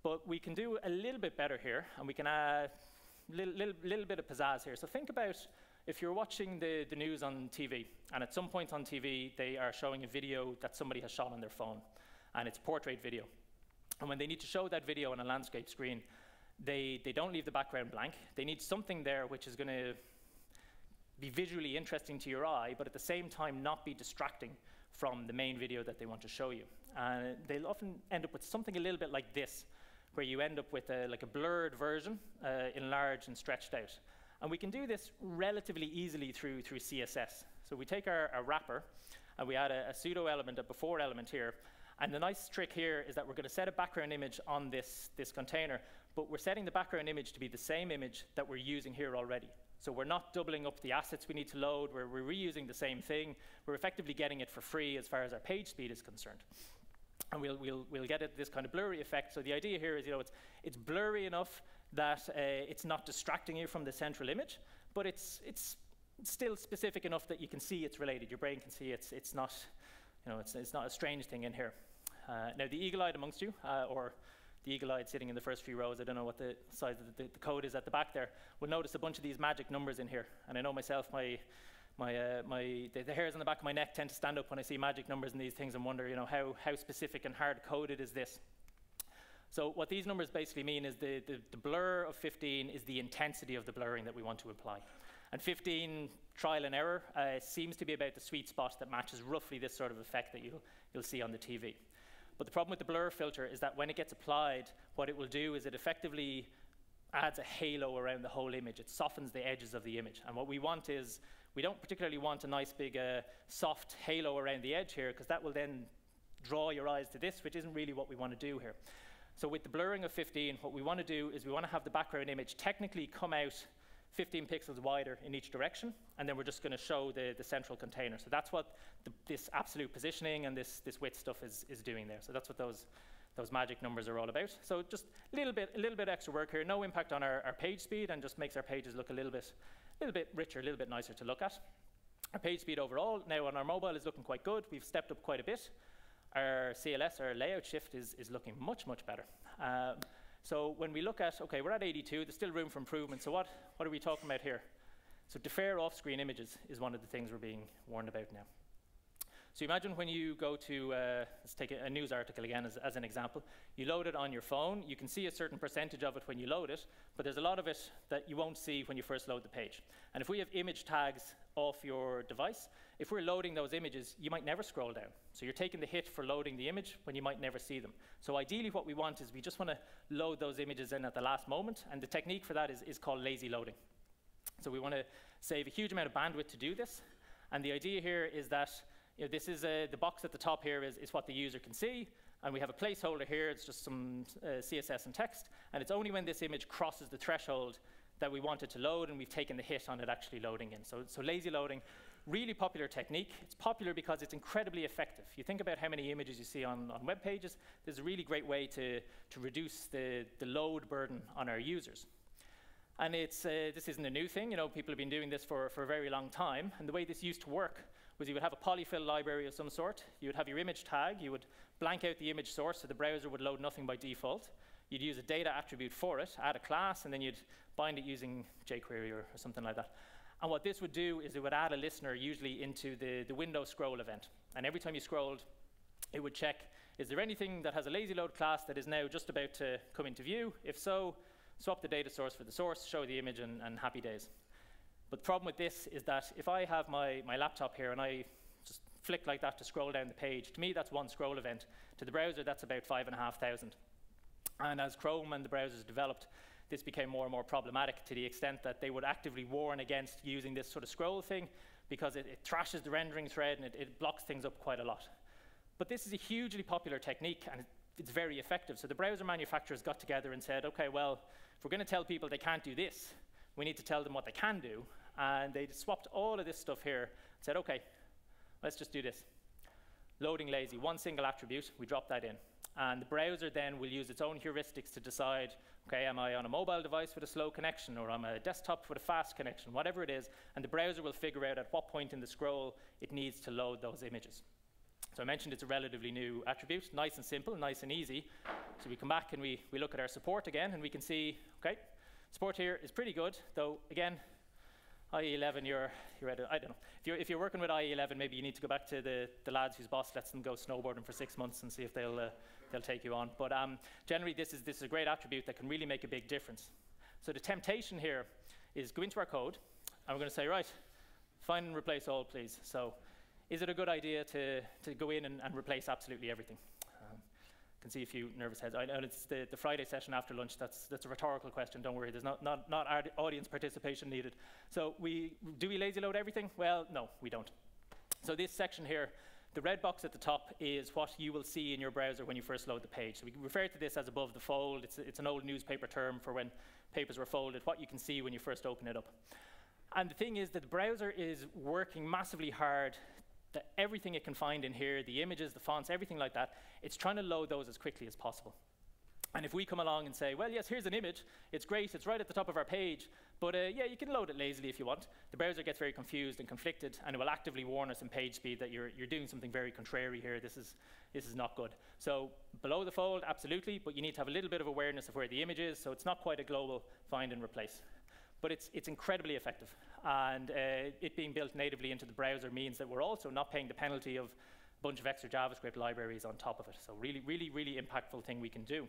but we can do a little bit better here, and we can add little, little, little bit of pizzazz here. So think about if you're watching the, the news on TV, and at some point on TV, they are showing a video that somebody has shot on their phone, and it's portrait video. And when they need to show that video on a landscape screen, they, they don't leave the background blank. They need something there which is going to be visually interesting to your eye, but at the same time not be distracting from the main video that they want to show you. And they'll often end up with something a little bit like this, where you end up with a, like a blurred version, uh, enlarged and stretched out. And we can do this relatively easily through, through CSS. So we take our, our wrapper and we add a, a pseudo element, a before element here. And the nice trick here is that we're going to set a background image on this, this container, but we're setting the background image to be the same image that we're using here already. So we're not doubling up the assets we need to load, we're, we're reusing the same thing. We're effectively getting it for free as far as our page speed is concerned and we'll, we'll, we'll get it, this kind of blurry effect. So the idea here is, you know, it's, it's blurry enough that uh, it's not distracting you from the central image, but it's, it's still specific enough that you can see it's related. Your brain can see it's, it's, not, you know, it's, it's not a strange thing in here. Uh, now, the eagle-eyed amongst you, uh, or the eagle-eyed sitting in the first few rows, I don't know what the size of the, the, code is at the back there, will notice a bunch of these magic numbers in here. And I know myself, my my, uh, my, the, the, hairs on the back of my neck tend to stand up when I see magic numbers and these things and wonder, you know, how, how specific and hard coded is this? So what these numbers basically mean is the, the, the, blur of 15 is the intensity of the blurring that we want to apply. And 15, trial and error, uh, seems to be about the sweet spot that matches roughly this sort of effect that you'll, you'll see on the TV. But the problem with the blur filter is that when it gets applied, what it will do is it effectively adds a halo around the whole image. It softens the edges of the image. And what we want is we don't particularly want a nice big uh, soft halo around the edge here because that will then draw your eyes to this, which isn't really what we want to do here. So with the blurring of 15, what we want to do is we want to have the background image technically come out 15 pixels wider in each direction, and then we're just going to show the, the central container. So that's what the, this absolute positioning and this, this width stuff is, is doing there. So that's what those, those magic numbers are all about. So just a little bit, a little bit extra work here, no impact on our, our page speed, and just makes our pages look a little bit, a little bit richer, a little bit nicer to look at. Our page speed overall now on our mobile is looking quite good. We've stepped up quite a bit. Our CLS, our layout shift, is, is looking much, much better. Um, so when we look at, okay, we're at 82, there's still room for improvement. So what, what are we talking about here? So defer off-screen images is one of the things we're being warned about now. So imagine when you go to, uh, let's take a, news article again as, as, an example. You load it on your phone. You can see a certain percentage of it when you load it, but there's a lot of it that you won't see when you first load the page. And if we have image tags off your device, if we're loading those images, you might never scroll down. So you're taking the hit for loading the image when you might never see them. So ideally what we want is we just want to load those images in at the last moment, and the technique for that is, is called lazy loading. So we want to save a huge amount of bandwidth to do this, and the idea here is that you know, this is a, the box at the top here is, is what the user can see, and we have a placeholder here, it's just some uh, CSS and text, and it's only when this image crosses the threshold that we want it to load, and we've taken the hit on it actually loading in. So, so lazy loading, really popular technique. It's popular because it's incredibly effective. You think about how many images you see on, on web pages, there's a really great way to, to reduce the, the load burden on our users. And it's, uh, this isn't a new thing, you know, people have been doing this for, for a very long time, and the way this used to work was you would have a polyfill library of some sort, you would have your image tag, you would blank out the image source so the browser would load nothing by default. You'd use a data attribute for it, add a class, and then you'd bind it using jQuery or, or something like that. And what this would do is it would add a listener usually into the, the window scroll event. And every time you scrolled, it would check, is there anything that has a lazy load class that is now just about to come into view? If so, swap the data source for the source, show the image, and, and happy days. But the problem with this is that if I have my, my laptop here and I just flick like that to scroll down the page, to me that's one scroll event. To the browser, that's about 5,500. And as Chrome and the browsers developed, this became more and more problematic to the extent that they would actively warn against using this sort of scroll thing because it, it trashes the rendering thread and it, it, blocks things up quite a lot. But this is a hugely popular technique and it's very effective. So the browser manufacturers got together and said, okay, well, if we're going to tell people they can't do this, we need to tell them what they can do. And they swapped all of this stuff here and said, okay, let's just do this. Loading lazy, one single attribute, we drop that in. And the browser then will use its own heuristics to decide, okay, am I on a mobile device with a slow connection or am I a desktop with a fast connection, whatever it is, and the browser will figure out at what point in the scroll it needs to load those images. So I mentioned it's a relatively new attribute, nice and simple, nice and easy. So we come back and we, we look at our support again and we can see, okay, support here is pretty good, though again, IE11, you're, you're I don't know. If you're, if you're working with IE11, maybe you need to go back to the, the lads whose boss lets them go snowboarding for six months and see if they'll, uh, they'll take you on. But um, generally, this is, this is a great attribute that can really make a big difference. So the temptation here is go into our code, and we're going to say, right, find and replace all, please. So is it a good idea to, to go in and, and replace absolutely everything? Can see a few nervous heads. I know it's the, the Friday session after lunch. That's, that's a rhetorical question. Don't worry. There's not, not, not audience participation needed. So we, do we lazy load everything? Well, no, we don't. So this section here, the red box at the top is what you will see in your browser when you first load the page. So we refer to this as above the fold. It's, it's an old newspaper term for when papers were folded, what you can see when you first open it up. And the thing is that the browser is working massively hard that everything it can find in here, the images, the fonts, everything like that, it's trying to load those as quickly as possible. And if we come along and say, well, yes, here's an image, it's great, it's right at the top of our page, but uh, yeah, you can load it lazily if you want, the browser gets very confused and conflicted, and it will actively warn us in page speed that you're, you're doing something very contrary here, this is, this is not good. So below the fold, absolutely, but you need to have a little bit of awareness of where the image is, so it's not quite a global find and replace. But it's, it's incredibly effective. And uh, it being built natively into the browser means that we're also not paying the penalty of bunch of extra JavaScript libraries on top of it. So really, really, really impactful thing we can do.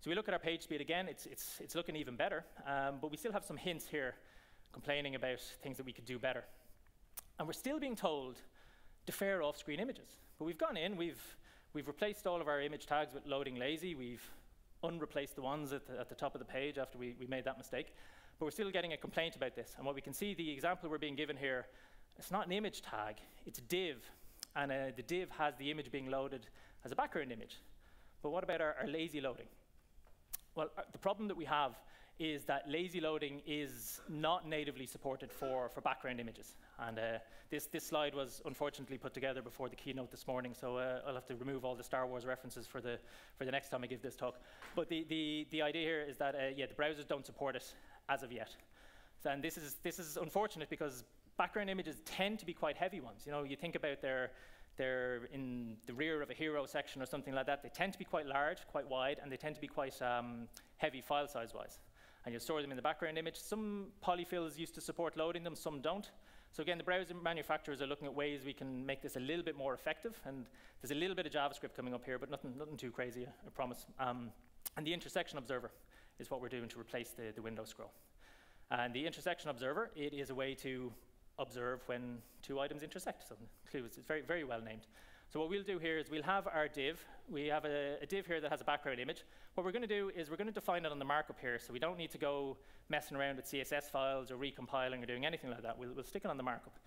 So we look at our page speed again, it's, it's, it's looking even better, um, but we still have some hints here complaining about things that we could do better. And we're still being told to defer off-screen images. But we've gone in, we've, we've replaced all of our image tags with loading lazy, we've unreplaced the ones at the, at the top of the page after we, we made that mistake. But we're still getting a complaint about this. And what we can see, the example we're being given here, it's not an image tag, it's a div. And uh, the div has the image being loaded as a background image. But what about our, our lazy loading? Well, uh, the problem that we have is that lazy loading is not natively supported for, for background images. And uh, this, this slide was unfortunately put together before the keynote this morning, so uh, I'll have to remove all the Star Wars references for the, for the next time I give this talk. But the, the, the idea here is that, uh, yeah, the browsers don't support it as of yet. And this is, this is unfortunate because background images tend to be quite heavy ones. You know, you think about their, they're in the rear of a hero section or something like that. They tend to be quite large, quite wide, and they tend to be quite um, heavy file size-wise and you'll store them in the background image. Some polyfills used to support loading them, some don't. So again, the browser manufacturers are looking at ways we can make this a little bit more effective, and there's a little bit of JavaScript coming up here, but nothing, nothing too crazy, I promise. Um, and the intersection observer is what we're doing to replace the, the window scroll. Uh, and the intersection observer, it is a way to observe when two items intersect. So it's very, very well named. So what we'll do here is we'll have our div. We have a, a div here that has a background image. What we're going to do is we're going to define it on the markup here, so we don't need to go messing around with CSS files or recompiling or doing anything like that. We'll, we'll stick it on the markup.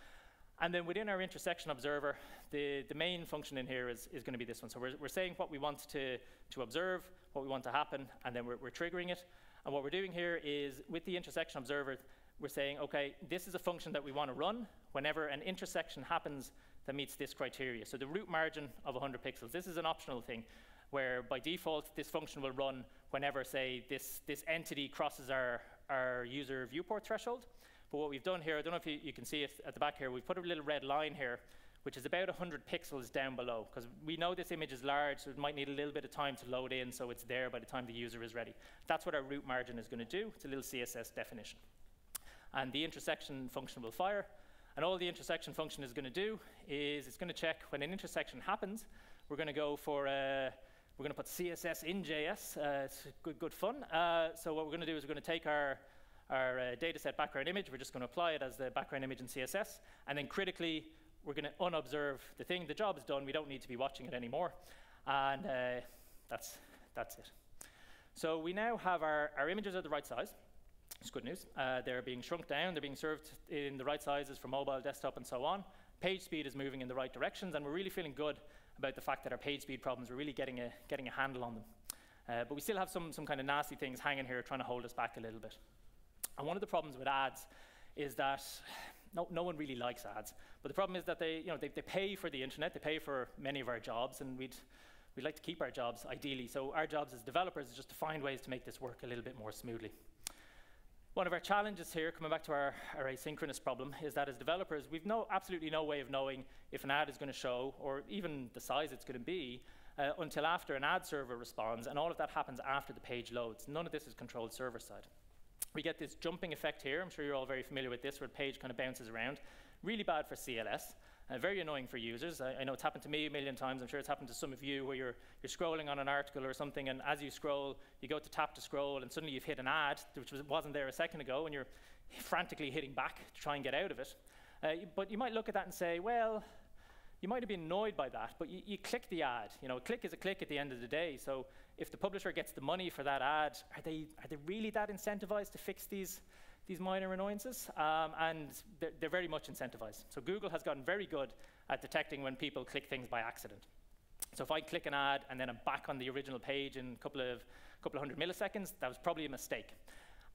And then within our intersection observer, the, the main function in here is, is going to be this one. So we're, we're saying what we want to, to observe, what we want to happen, and then we're, we're triggering it. And what we're doing here is with the intersection observer, we're saying, OK, this is a function that we want to run whenever an intersection happens that meets this criteria. So the root margin of 100 pixels, this is an optional thing where by default this function will run whenever, say, this, this entity crosses our, our user viewport threshold. But what we've done here, I don't know if you, you can see it at the back here, we've put a little red line here which is about 100 pixels down below, because we know this image is large, so it might need a little bit of time to load in so it's there by the time the user is ready. That's what our root margin is going to do. It's a little CSS definition. And the intersection function will fire, and all the intersection function is going to do is it's going to check when an intersection happens. We're going to go for uh, we're going to put CSS in JS. Uh, it's good, good fun. Uh, so what we're going to do is we're going to take our our uh, dataset background image. We're just going to apply it as the background image in CSS, and then critically we're going to unobserve the thing. The job is done. We don't need to be watching it anymore, and uh, that's that's it. So we now have our, our images are the right size. It's good news. Uh, they're being shrunk down, they're being served in the right sizes for mobile, desktop, and so on. Page speed is moving in the right directions, and we're really feeling good about the fact that our page speed problems, we're really getting a, getting a handle on them. Uh, but we still have some, some kind of nasty things hanging here trying to hold us back a little bit. And one of the problems with ads is that no, no one really likes ads. But the problem is that they, you know, they, they pay for the internet, they pay for many of our jobs, and we'd, we'd like to keep our jobs ideally. So our jobs as developers is just to find ways to make this work a little bit more smoothly. One of our challenges here, coming back to our, our asynchronous problem, is that as developers, we've no, absolutely no way of knowing if an ad is going to show, or even the size it's going to be, uh, until after an ad server responds, and all of that happens after the page loads. None of this is controlled server side. We get this jumping effect here. I'm sure you're all very familiar with this, where the page kind of bounces around. Really bad for CLS. Uh, very annoying for users. I, I, know it's happened to me a million times. I'm sure it's happened to some of you where you're, you're scrolling on an article or something, and as you scroll, you go to tap to scroll, and suddenly you've hit an ad, which was, wasn't there a second ago, and you're frantically hitting back to try and get out of it. Uh, but you might look at that and say, well, you might have been annoyed by that, but you, you, click the ad. You know, a click is a click at the end of the day. So if the publisher gets the money for that ad, are they, are they really that incentivized to fix these, these minor annoyances, um, and they're, they're, very much incentivized. So Google has gotten very good at detecting when people click things by accident. So if I click an ad and then I'm back on the original page in a couple of, couple of hundred milliseconds, that was probably a mistake.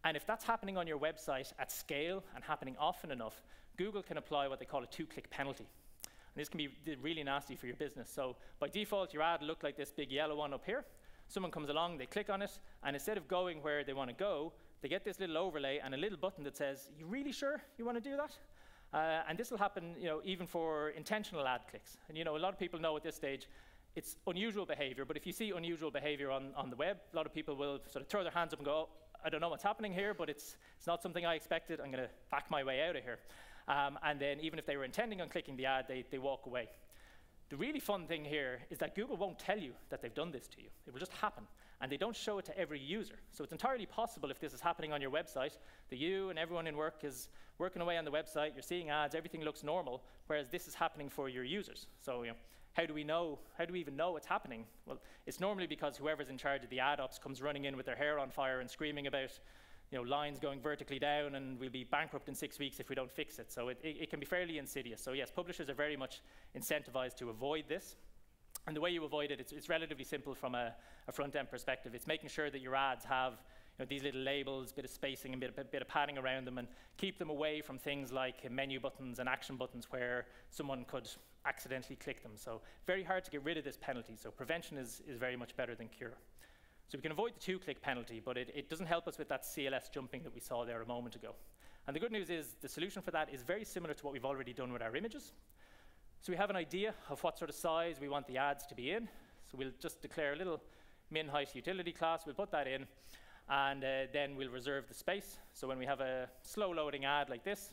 And if that's happening on your website at scale and happening often enough, Google can apply what they call a two-click penalty. And this can be really nasty for your business. So by default, your ad looked like this big yellow one up here. Someone comes along, they click on it, and instead of going where they want to go, they get this little overlay and a little button that says, you really sure you want to do that? Uh, and this will happen you know, even for intentional ad clicks. And you know, a lot of people know at this stage it's unusual behavior, but if you see unusual behavior on, on the web, a lot of people will sort of throw their hands up and go, oh, I don't know what's happening here, but it's, it's not something I expected. I'm going to back my way out of here. Um, and then even if they were intending on clicking the ad, they, they walk away. The really fun thing here is that Google won't tell you that they've done this to you. It will just happen and they don't show it to every user. So it's entirely possible if this is happening on your website, that you and everyone in work is working away on the website, you're seeing ads, everything looks normal, whereas this is happening for your users. So you know, how do we know, how do we even know it's happening? Well, it's normally because whoever's in charge of the ad ops comes running in with their hair on fire and screaming about you know, lines going vertically down and we'll be bankrupt in six weeks if we don't fix it. So it, it, it can be fairly insidious. So yes, publishers are very much incentivized to avoid this. And the way you avoid it, it's, it's relatively simple from a, a front-end perspective. It's making sure that your ads have you know, these little labels, a bit of spacing, and bit, a bit of padding around them, and keep them away from things like menu buttons and action buttons where someone could accidentally click them. So very hard to get rid of this penalty. So prevention is, is very much better than cure. So we can avoid the two-click penalty, but it, it doesn't help us with that CLS jumping that we saw there a moment ago. And the good news is the solution for that is very similar to what we've already done with our images. So we have an idea of what sort of size we want the ads to be in. So we'll just declare a little min height utility class, we'll put that in, and uh, then we'll reserve the space. So when we have a slow loading ad like this,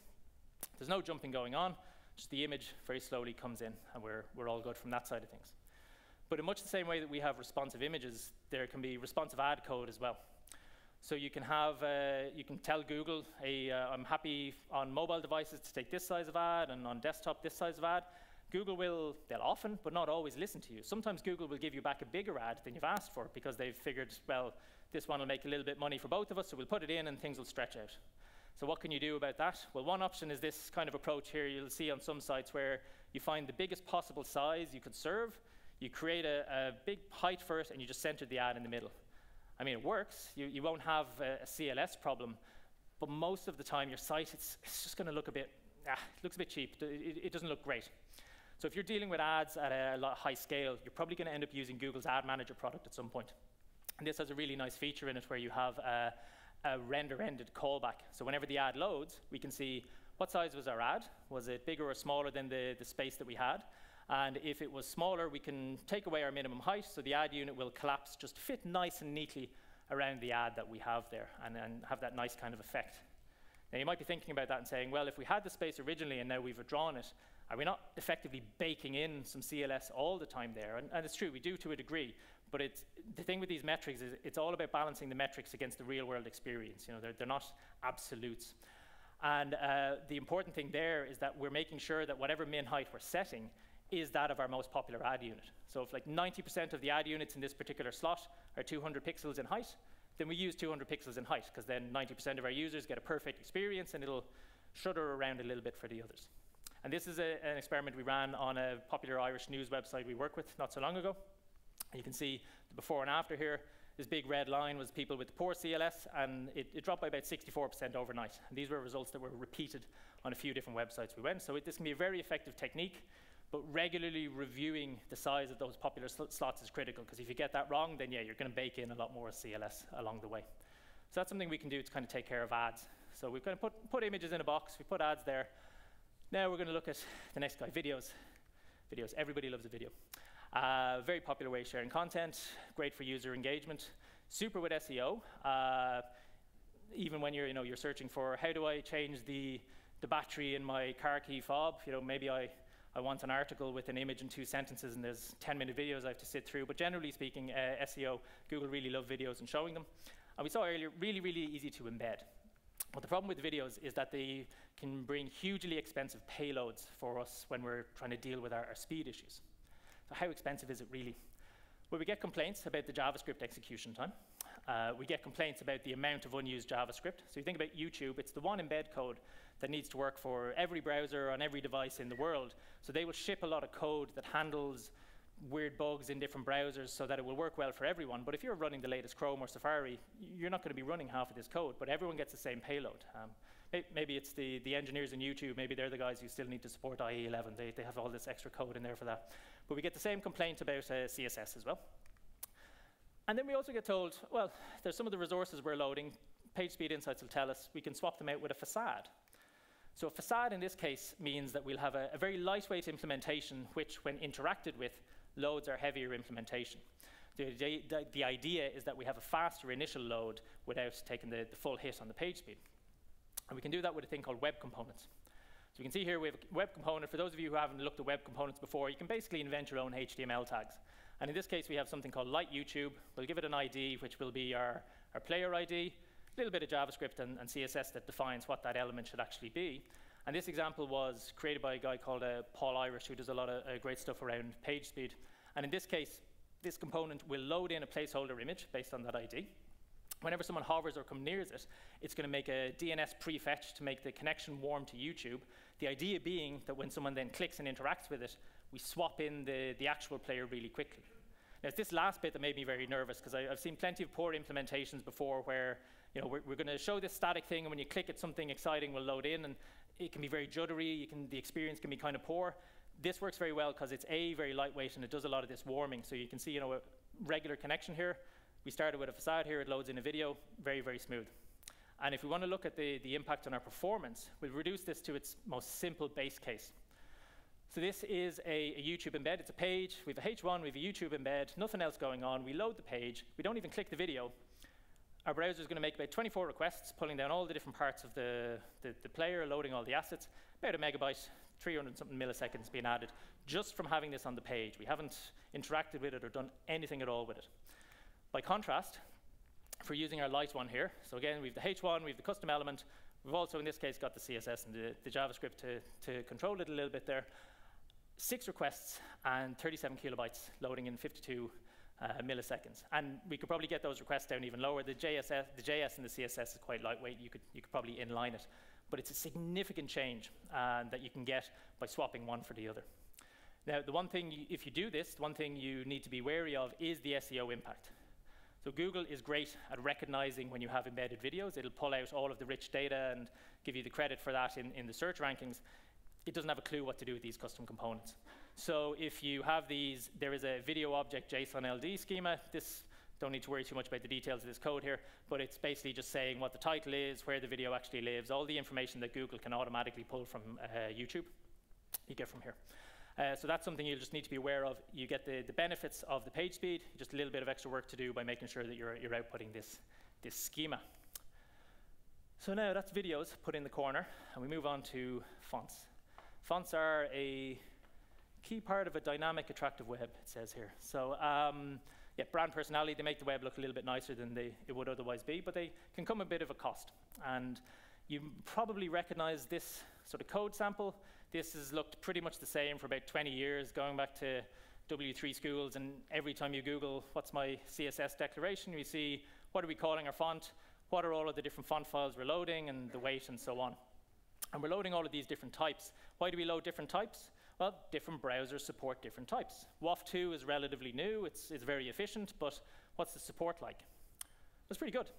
there's no jumping going on, just the image very slowly comes in, and we're, we're all good from that side of things. But in much the same way that we have responsive images, there can be responsive ad code as well. So you can have, uh, you can tell Google, hey, uh, I'm happy on mobile devices to take this size of ad, and on desktop this size of ad. Google will, they'll often, but not always listen to you. Sometimes Google will give you back a bigger ad than you've asked for because they've figured, well, this one will make a little bit money for both of us, so we'll put it in and things will stretch out. So what can you do about that? Well, one option is this kind of approach here you'll see on some sites where you find the biggest possible size you could serve, you create a, a big height for it, and you just center the ad in the middle. I mean, it works. You, you won't have a, a CLS problem, but most of the time your site, it's, it's just going to look a bit, ah, it looks a bit cheap. It, it, doesn't look great. So if you're dealing with ads at a high scale, you're probably going to end up using Google's Ad Manager product at some point. And this has a really nice feature in it where you have a, a render-ended callback. So whenever the ad loads, we can see what size was our ad? Was it bigger or smaller than the, the space that we had? And if it was smaller, we can take away our minimum height, so the ad unit will collapse, just fit nice and neatly around the ad that we have there, and, and have that nice kind of effect. Now, you might be thinking about that and saying, well, if we had the space originally and now we've withdrawn it, are we not effectively baking in some CLS all the time there? And, and it's true, we do to a degree, but it's, the thing with these metrics is it's all about balancing the metrics against the real world experience. You know, they're, they're not absolutes. And uh, the important thing there is that we're making sure that whatever min height we're setting is that of our most popular ad unit. So if like 90% of the ad units in this particular slot are 200 pixels in height, then we use 200 pixels in height, because then 90% of our users get a perfect experience and it'll shudder around a little bit for the others. And this is a, an experiment we ran on a popular Irish news website we work with not so long ago. You can see the before and after here. This big red line was people with poor CLS, and it, it dropped by about 64% overnight. And these were results that were repeated on a few different websites we went. So it, this can be a very effective technique, but regularly reviewing the size of those popular sl slots is critical, because if you get that wrong, then yeah, you're going to bake in a lot more CLS along the way. So that's something we can do to kind of take care of ads. So we've kind of put, put images in a box, we put ads there. Now we're going to look at the next guy, videos. Videos, everybody loves a video. Uh, very popular way of sharing content, great for user engagement, super with SEO. Uh, even when you're, you know, you're searching for how do I change the, the battery in my car key fob, you know, maybe I, I want an article with an image and two sentences and there's 10 minute videos I have to sit through. But generally speaking, uh, SEO, Google really love videos and showing them. And we saw earlier, really, really easy to embed. But the problem with videos is that they can bring hugely expensive payloads for us when we're trying to deal with our, our speed issues. So how expensive is it really? Well, we get complaints about the JavaScript execution time. Uh, we get complaints about the amount of unused JavaScript. So you think about YouTube, it's the one embed code that needs to work for every browser on every device in the world. So they will ship a lot of code that handles weird bugs in different browsers so that it will work well for everyone. But if you're running the latest Chrome or Safari, you're not going to be running half of this code, but everyone gets the same payload. Um, maybe it's the, the engineers in YouTube, maybe they're the guys who still need to support IE11. They, they have all this extra code in there for that. But we get the same complaint about uh, CSS as well. And then we also get told, well, there's some of the resources we're loading. PageSpeed Insights will tell us we can swap them out with a facade. So a facade in this case means that we'll have a, a very lightweight implementation which, when interacted with, loads our heavier implementation. The, the, the, idea is that we have a faster initial load without taking the, the full hit on the page speed. And we can do that with a thing called web components. So we can see here we have a web component. For those of you who haven't looked at web components before, you can basically invent your own HTML tags. And in this case, we have something called lite YouTube. We'll give it an ID, which will be our, our player ID, little bit of JavaScript and, and, CSS that defines what that element should actually be. And this example was created by a guy called uh, Paul Irish, who does a lot of uh, great stuff around page speed. And in this case, this component will load in a placeholder image based on that ID. Whenever someone hovers or comes near it, it's going to make a DNS prefetch to make the connection warm to YouTube. The idea being that when someone then clicks and interacts with it, we swap in the, the actual player really quickly. Now, it's this last bit that made me very nervous because I've seen plenty of poor implementations before where you know, we're, we're going to show this static thing, and when you click it, something exciting will load in, and it can be very juddery. Can, the experience can be kind of poor. This works very well because it's a very lightweight and it does a lot of this warming. So you can see, you know, a regular connection here. We started with a facade here. It loads in a video. Very, very smooth. And if we want to look at the, the impact on our performance, we'll reduce this to its most simple base case. So this is a, a, YouTube embed. It's a page. We have a H1, we have a YouTube embed, nothing else going on. We load the page. We don't even click the video. Our browser is going to make about 24 requests, pulling down all the different parts of the, the, the player, loading all the assets. About a megabyte, 300 something milliseconds being added just from having this on the page. We haven't interacted with it or done anything at all with it. By contrast, for using our light one here, so again, we have the H1, we have the custom element. We've also, in this case, got the CSS and the, the JavaScript to, to control it a little bit there. Six requests and 37 kilobytes loading in 52 uh, milliseconds. And we could probably get those requests down even lower. The, JSS, the JS and the CSS is quite lightweight. You could, you could probably inline it. But it's a significant change uh, that you can get by swapping one for the other. Now, the one thing, you, if you do this, the one thing you need to be wary of is the SEO impact. So Google is great at recognizing when you have embedded videos. It'll pull out all of the rich data and give you the credit for that in, in the search rankings. It doesn't have a clue what to do with these custom components. So if you have these, there is a video object JSON LD schema. This don't need to worry too much about the details of this code here, but it's basically just saying what the title is, where the video actually lives, all the information that Google can automatically pull from uh, YouTube, you get from here. Uh, so that's something you'll just need to be aware of. You get the, the benefits of the page speed, just a little bit of extra work to do by making sure that you're, you're outputting this, this schema. So now that's videos put in the corner, and we move on to fonts. Fonts are a key part of a dynamic, attractive web, it says here. So um, yeah, brand personality, they make the web look a little bit nicer than they, it would otherwise be, but they can come a bit of a cost. And you probably recognize this sort of code sample. This has looked pretty much the same for about 20 years, going back to W3 schools, and every time you Google, what's my CSS declaration, you see, what are we calling our font? What are all of the different font files we're loading, and the weight, and so on. And we're loading all of these different types. Why do we load different types? Well, different browsers support different types. WOFF2 is relatively new, it's, it's very efficient, but what's the support like? It's pretty good.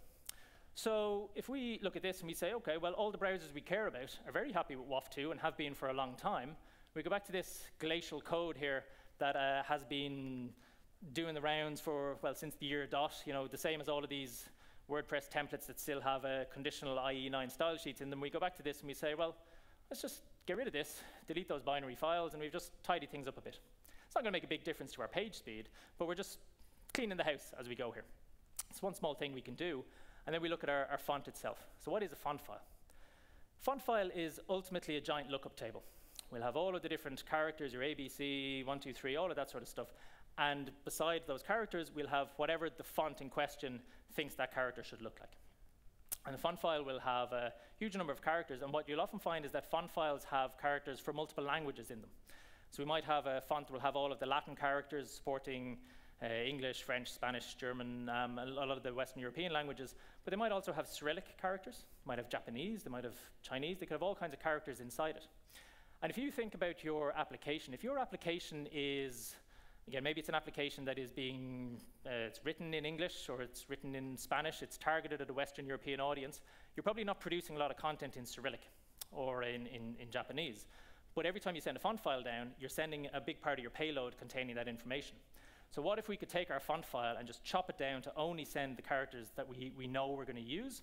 So if we look at this and we say, okay, well, all the browsers we care about are very happy with WOFF2 and have been for a long time, we go back to this glacial code here that uh, has been doing the rounds for, well, since the year dot, you know, the same as all of these WordPress templates that still have a conditional IE9 style sheets in them. We go back to this and we say, well, let's just get rid of this, delete those binary files, and we've just tidied things up a bit. It's not going to make a big difference to our page speed, but we're just cleaning the house as we go here. It's one small thing we can do, and then we look at our, our font itself. So what is a font file? Font file is ultimately a giant lookup table. We'll have all of the different characters, your ABC, 1, 2, 3, all of that sort of stuff. And beside those characters, we'll have whatever the font in question thinks that character should look like. And the font file will have a huge number of characters, and what you'll often find is that font files have characters for multiple languages in them. So we might have a font that will have all of the Latin characters supporting uh, English, French, Spanish, German, um, a lot of the Western European languages, but they might also have Cyrillic characters, they might have Japanese, they might have Chinese, they could have all kinds of characters inside it. And if you think about your application, if your application is Again, maybe it's an application that is being, uh, it's written in English or it's written in Spanish, it's targeted at a Western European audience. You're probably not producing a lot of content in Cyrillic or in, in, in Japanese. But every time you send a font file down, you're sending a big part of your payload containing that information. So what if we could take our font file and just chop it down to only send the characters that we, we know we're going to use?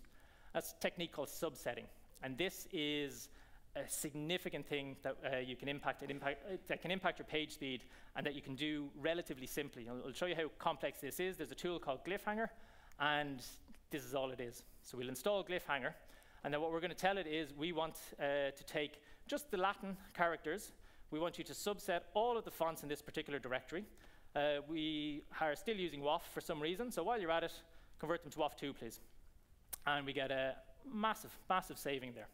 That's a technique called subsetting. And this is a significant thing that uh, you can impact, impact uh, that can impact your page speed and that you can do relatively simply. I'll, I'll, show you how complex this is. There's a tool called Glyphhanger, and this is all it is. So we'll install Glyphhanger, and then what we're going to tell it is we want uh, to take just the Latin characters. We want you to subset all of the fonts in this particular directory. Uh, we are still using WOFF for some reason, so while you're at it, convert them to WOFF2, please. And we get a massive, massive saving there.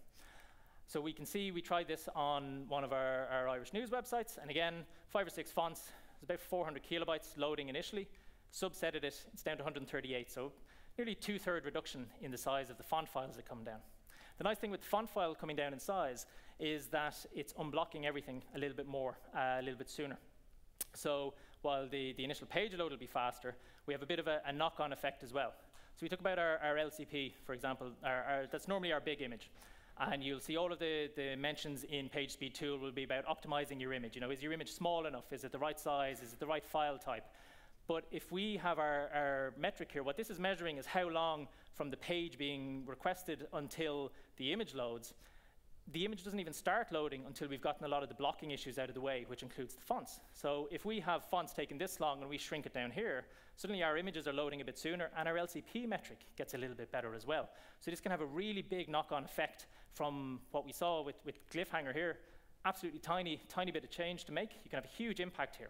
So we can see we tried this on one of our, our Irish news websites, and again, five or six fonts, it's about 400 kilobytes loading initially. Subsetted it, it's down to 138, so nearly two-third reduction in the size of the font files that come down. The nice thing with the font file coming down in size is that it's unblocking everything a little bit more, uh, a little bit sooner. So while the, the initial page load will be faster, we have a bit of a, a knock-on effect as well. So we talk about our, our LCP, for example, our, our, that's normally our big image. And you'll see all of the, the mentions in PageSpeed tool will be about optimizing your image. You know, is your image small enough? Is it the right size? Is it the right file type? But if we have our, our metric here, what this is measuring is how long from the page being requested until the image loads the image doesn't even start loading until we've gotten a lot of the blocking issues out of the way, which includes the fonts. So if we have fonts taking this long and we shrink it down here, suddenly our images are loading a bit sooner and our LCP metric gets a little bit better as well. So this can have a really big knock-on effect from what we saw with, with here. Absolutely tiny, tiny bit of change to make. You can have a huge impact here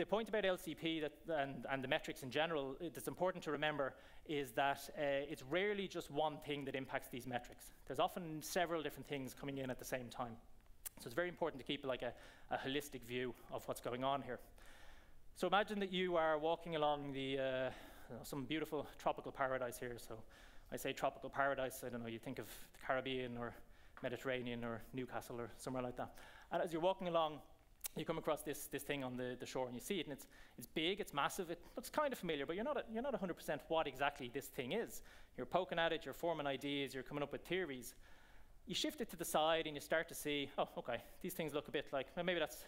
the point about LCP that, and, and, the metrics in general that's important to remember is that uh, it's rarely just one thing that impacts these metrics. There's often several different things coming in at the same time. So it's very important to keep like a, a holistic view of what's going on here. So imagine that you are walking along the, uh, some beautiful tropical paradise here. So I say tropical paradise, I don't know, you think of the Caribbean or Mediterranean or Newcastle or somewhere like that. And as you're walking along, you come across this, this thing on the, the shore and you see it, and it's, it's big, it's massive, it looks kind of familiar, but you're not, a, you're not 100% what exactly this thing is. You're poking at it, you're forming ideas, you're coming up with theories. You shift it to the side and you start to see, oh, okay, these things look a bit like, well, maybe that's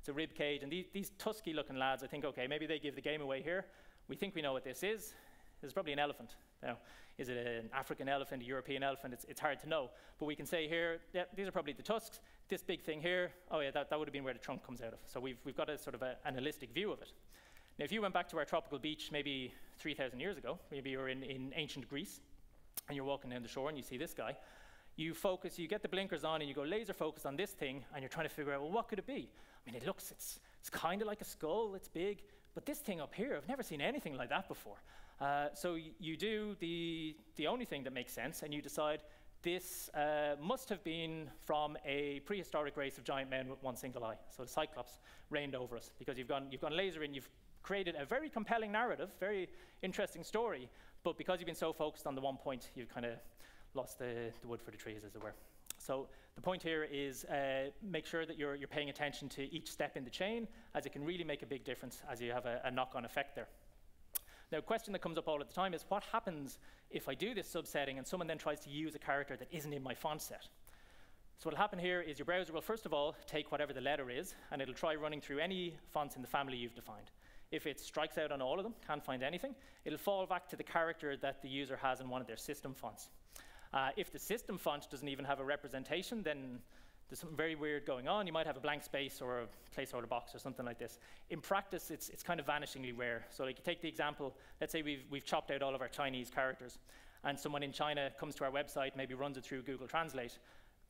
it's a rib cage, and these, these tusky looking lads, I think, okay, maybe they give the game away here. We think we know what this is. Is probably an elephant. Now, is it an African elephant, a European elephant? It's, it's hard to know. But we can say here, yeah, these are probably the tusks this big thing here, oh yeah, that, that would have been where the trunk comes out of. So we've, we've got a sort of a, an holistic view of it. Now, if you went back to our tropical beach maybe 3,000 years ago, maybe you're in, in ancient Greece, and you're walking down the shore and you see this guy, you focus, you get the blinkers on and you go laser focused on this thing and you're trying to figure out, well, what could it be? I mean, it looks, it's, it's kind of like a skull, it's big, but this thing up here, I've never seen anything like that before. Uh, so you do the, the only thing that makes sense and you decide, this uh, must have been from a prehistoric race of giant men with one single eye. So the Cyclops reigned over us because you've gone, you've gone laser in, you've created a very compelling narrative, very interesting story, but because you've been so focused on the one point, you've kind of lost the, the, wood for the trees, as it were. So the point here is uh, make sure that you're, you're paying attention to each step in the chain, as it can really make a big difference as you have a, a knock-on effect there. Now, a question that comes up all the time is what happens if I do this subsetting and someone then tries to use a character that isn't in my font set? So what'll happen here is your browser will first of all take whatever the letter is and it'll try running through any fonts in the family you've defined. If it strikes out on all of them, can't find anything, it'll fall back to the character that the user has in one of their system fonts. Uh, if the system font doesn't even have a representation, then there's something very weird going on. You might have a blank space or a placeholder box or something like this. In practice, it's, it's kind of vanishingly rare. So like you take the example, let's say we've, we've chopped out all of our Chinese characters, and someone in China comes to our website, maybe runs it through Google Translate.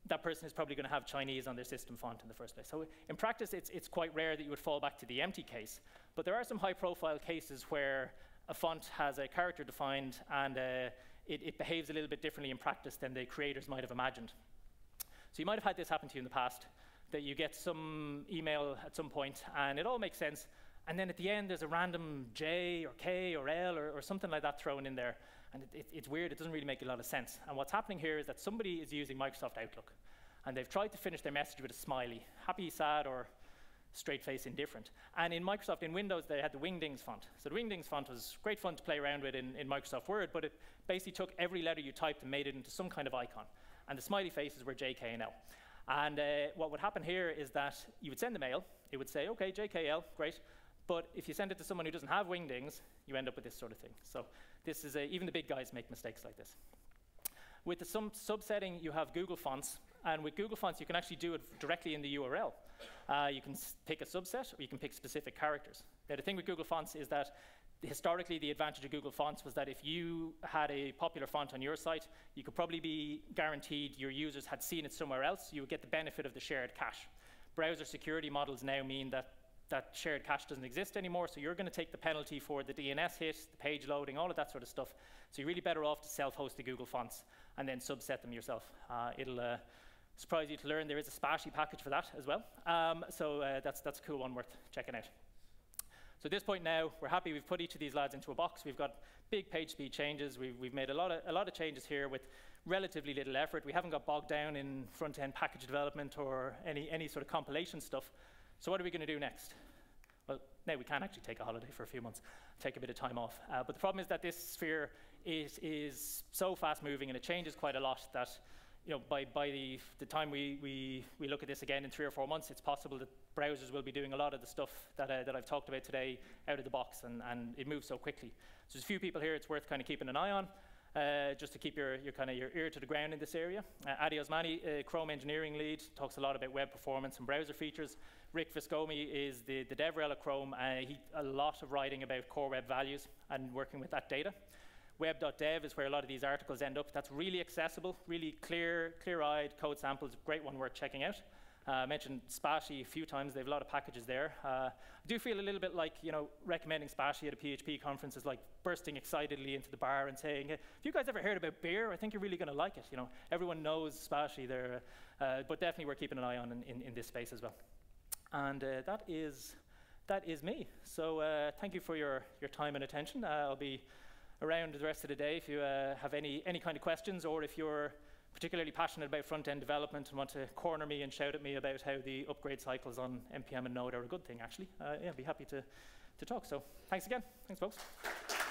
That person is probably going to have Chinese on their system font in the first place. So in practice, it's, it's quite rare that you would fall back to the empty case. But there are some high-profile cases where a font has a character defined and uh, it, it behaves a little bit differently in practice than the creators might have imagined. So you might have had this happen to you in the past, that you get some email at some point and it all makes sense, and then at the end there's a random J or K or L or, or something like that thrown in there, and it, it, it's weird, it doesn't really make a lot of sense. And what's happening here is that somebody is using Microsoft Outlook, and they've tried to finish their message with a smiley, happy, sad, or straight face indifferent. And in Microsoft, in Windows, they had the Wingdings font. So the Wingdings font was great fun to play around with in, in Microsoft Word, but it basically took every letter you typed and made it into some kind of icon and the smiley faces were JKL. And L. And uh, what would happen here is that you would send the mail, it would say, okay, JKL, great, but if you send it to someone who doesn't have wingdings, you end up with this sort of thing. So this is a, even the big guys make mistakes like this. With the sub subsetting, you have Google Fonts, and with Google Fonts, you can actually do it directly in the URL. Uh, you can pick a subset, or you can pick specific characters. Now, the thing with Google Fonts is that historically, the advantage of Google Fonts was that if you had a popular font on your site, you could probably be guaranteed your users had seen it somewhere else. You would get the benefit of the shared cache. Browser security models now mean that that shared cache doesn't exist anymore, so you're going to take the penalty for the DNS hit, the page loading, all of that sort of stuff. So you're really better off to self-host the Google fonts and then subset them yourself. Uh, it'll uh, surprise you to learn there is a Spatie package for that as well. Um, so uh, that's, that's a cool one worth checking out. So at this point now, we're happy we've put each of these lads into a box. We've got big page speed changes. We've, we've made a lot, of, a lot of changes here with relatively little effort. We haven't got bogged down in front-end package development or any, any sort of compilation stuff. So what are we going to do next? Well, now we can actually take a holiday for a few months, take a bit of time off. Uh, but the problem is that this sphere is, is so fast moving and it changes quite a lot that you know, by, by the, the time we, we, we look at this again in three or four months, it's possible that browsers will be doing a lot of the stuff that, uh, that I've talked about today out of the box, and, and it moves so quickly. So there's a few people here it's worth kind of keeping an eye on. Uh, just to keep your, your kind of your ear to the ground in this area. Uh, Addy Osmani, uh, Chrome engineering lead, talks a lot about web performance and browser features. Rick Viscomi is the, the DevRel at Chrome. Uh, he a lot of writing about core web vitals and working with that data. Web.dev is where a lot of these articles end up. That's really accessible, really clear, clear-eyed code samples. Great one worth checking out. Uh, I mentioned Spatie a few times. They have a lot of packages there. Uh, I do feel a little bit like, you know, recommending Spatie at a PHP conference is like bursting excitedly into the bar and saying, have you guys ever heard about beer? I think you're really going to like it. You know, everyone knows Spatie there, uh, but definitely we're keeping an eye on in, in, in this space as well. And uh, that is that is me. So uh, thank you for your, your time and attention. Uh, I'll be around the rest of the day if you have any, any kind of questions or if you're particularly passionate about front-end development and want to corner me and shout at me about how the upgrade cycles on NPM and Node are a good thing, actually, uh, yeah, I'd be happy to, to talk. So thanks again. Thanks, folks.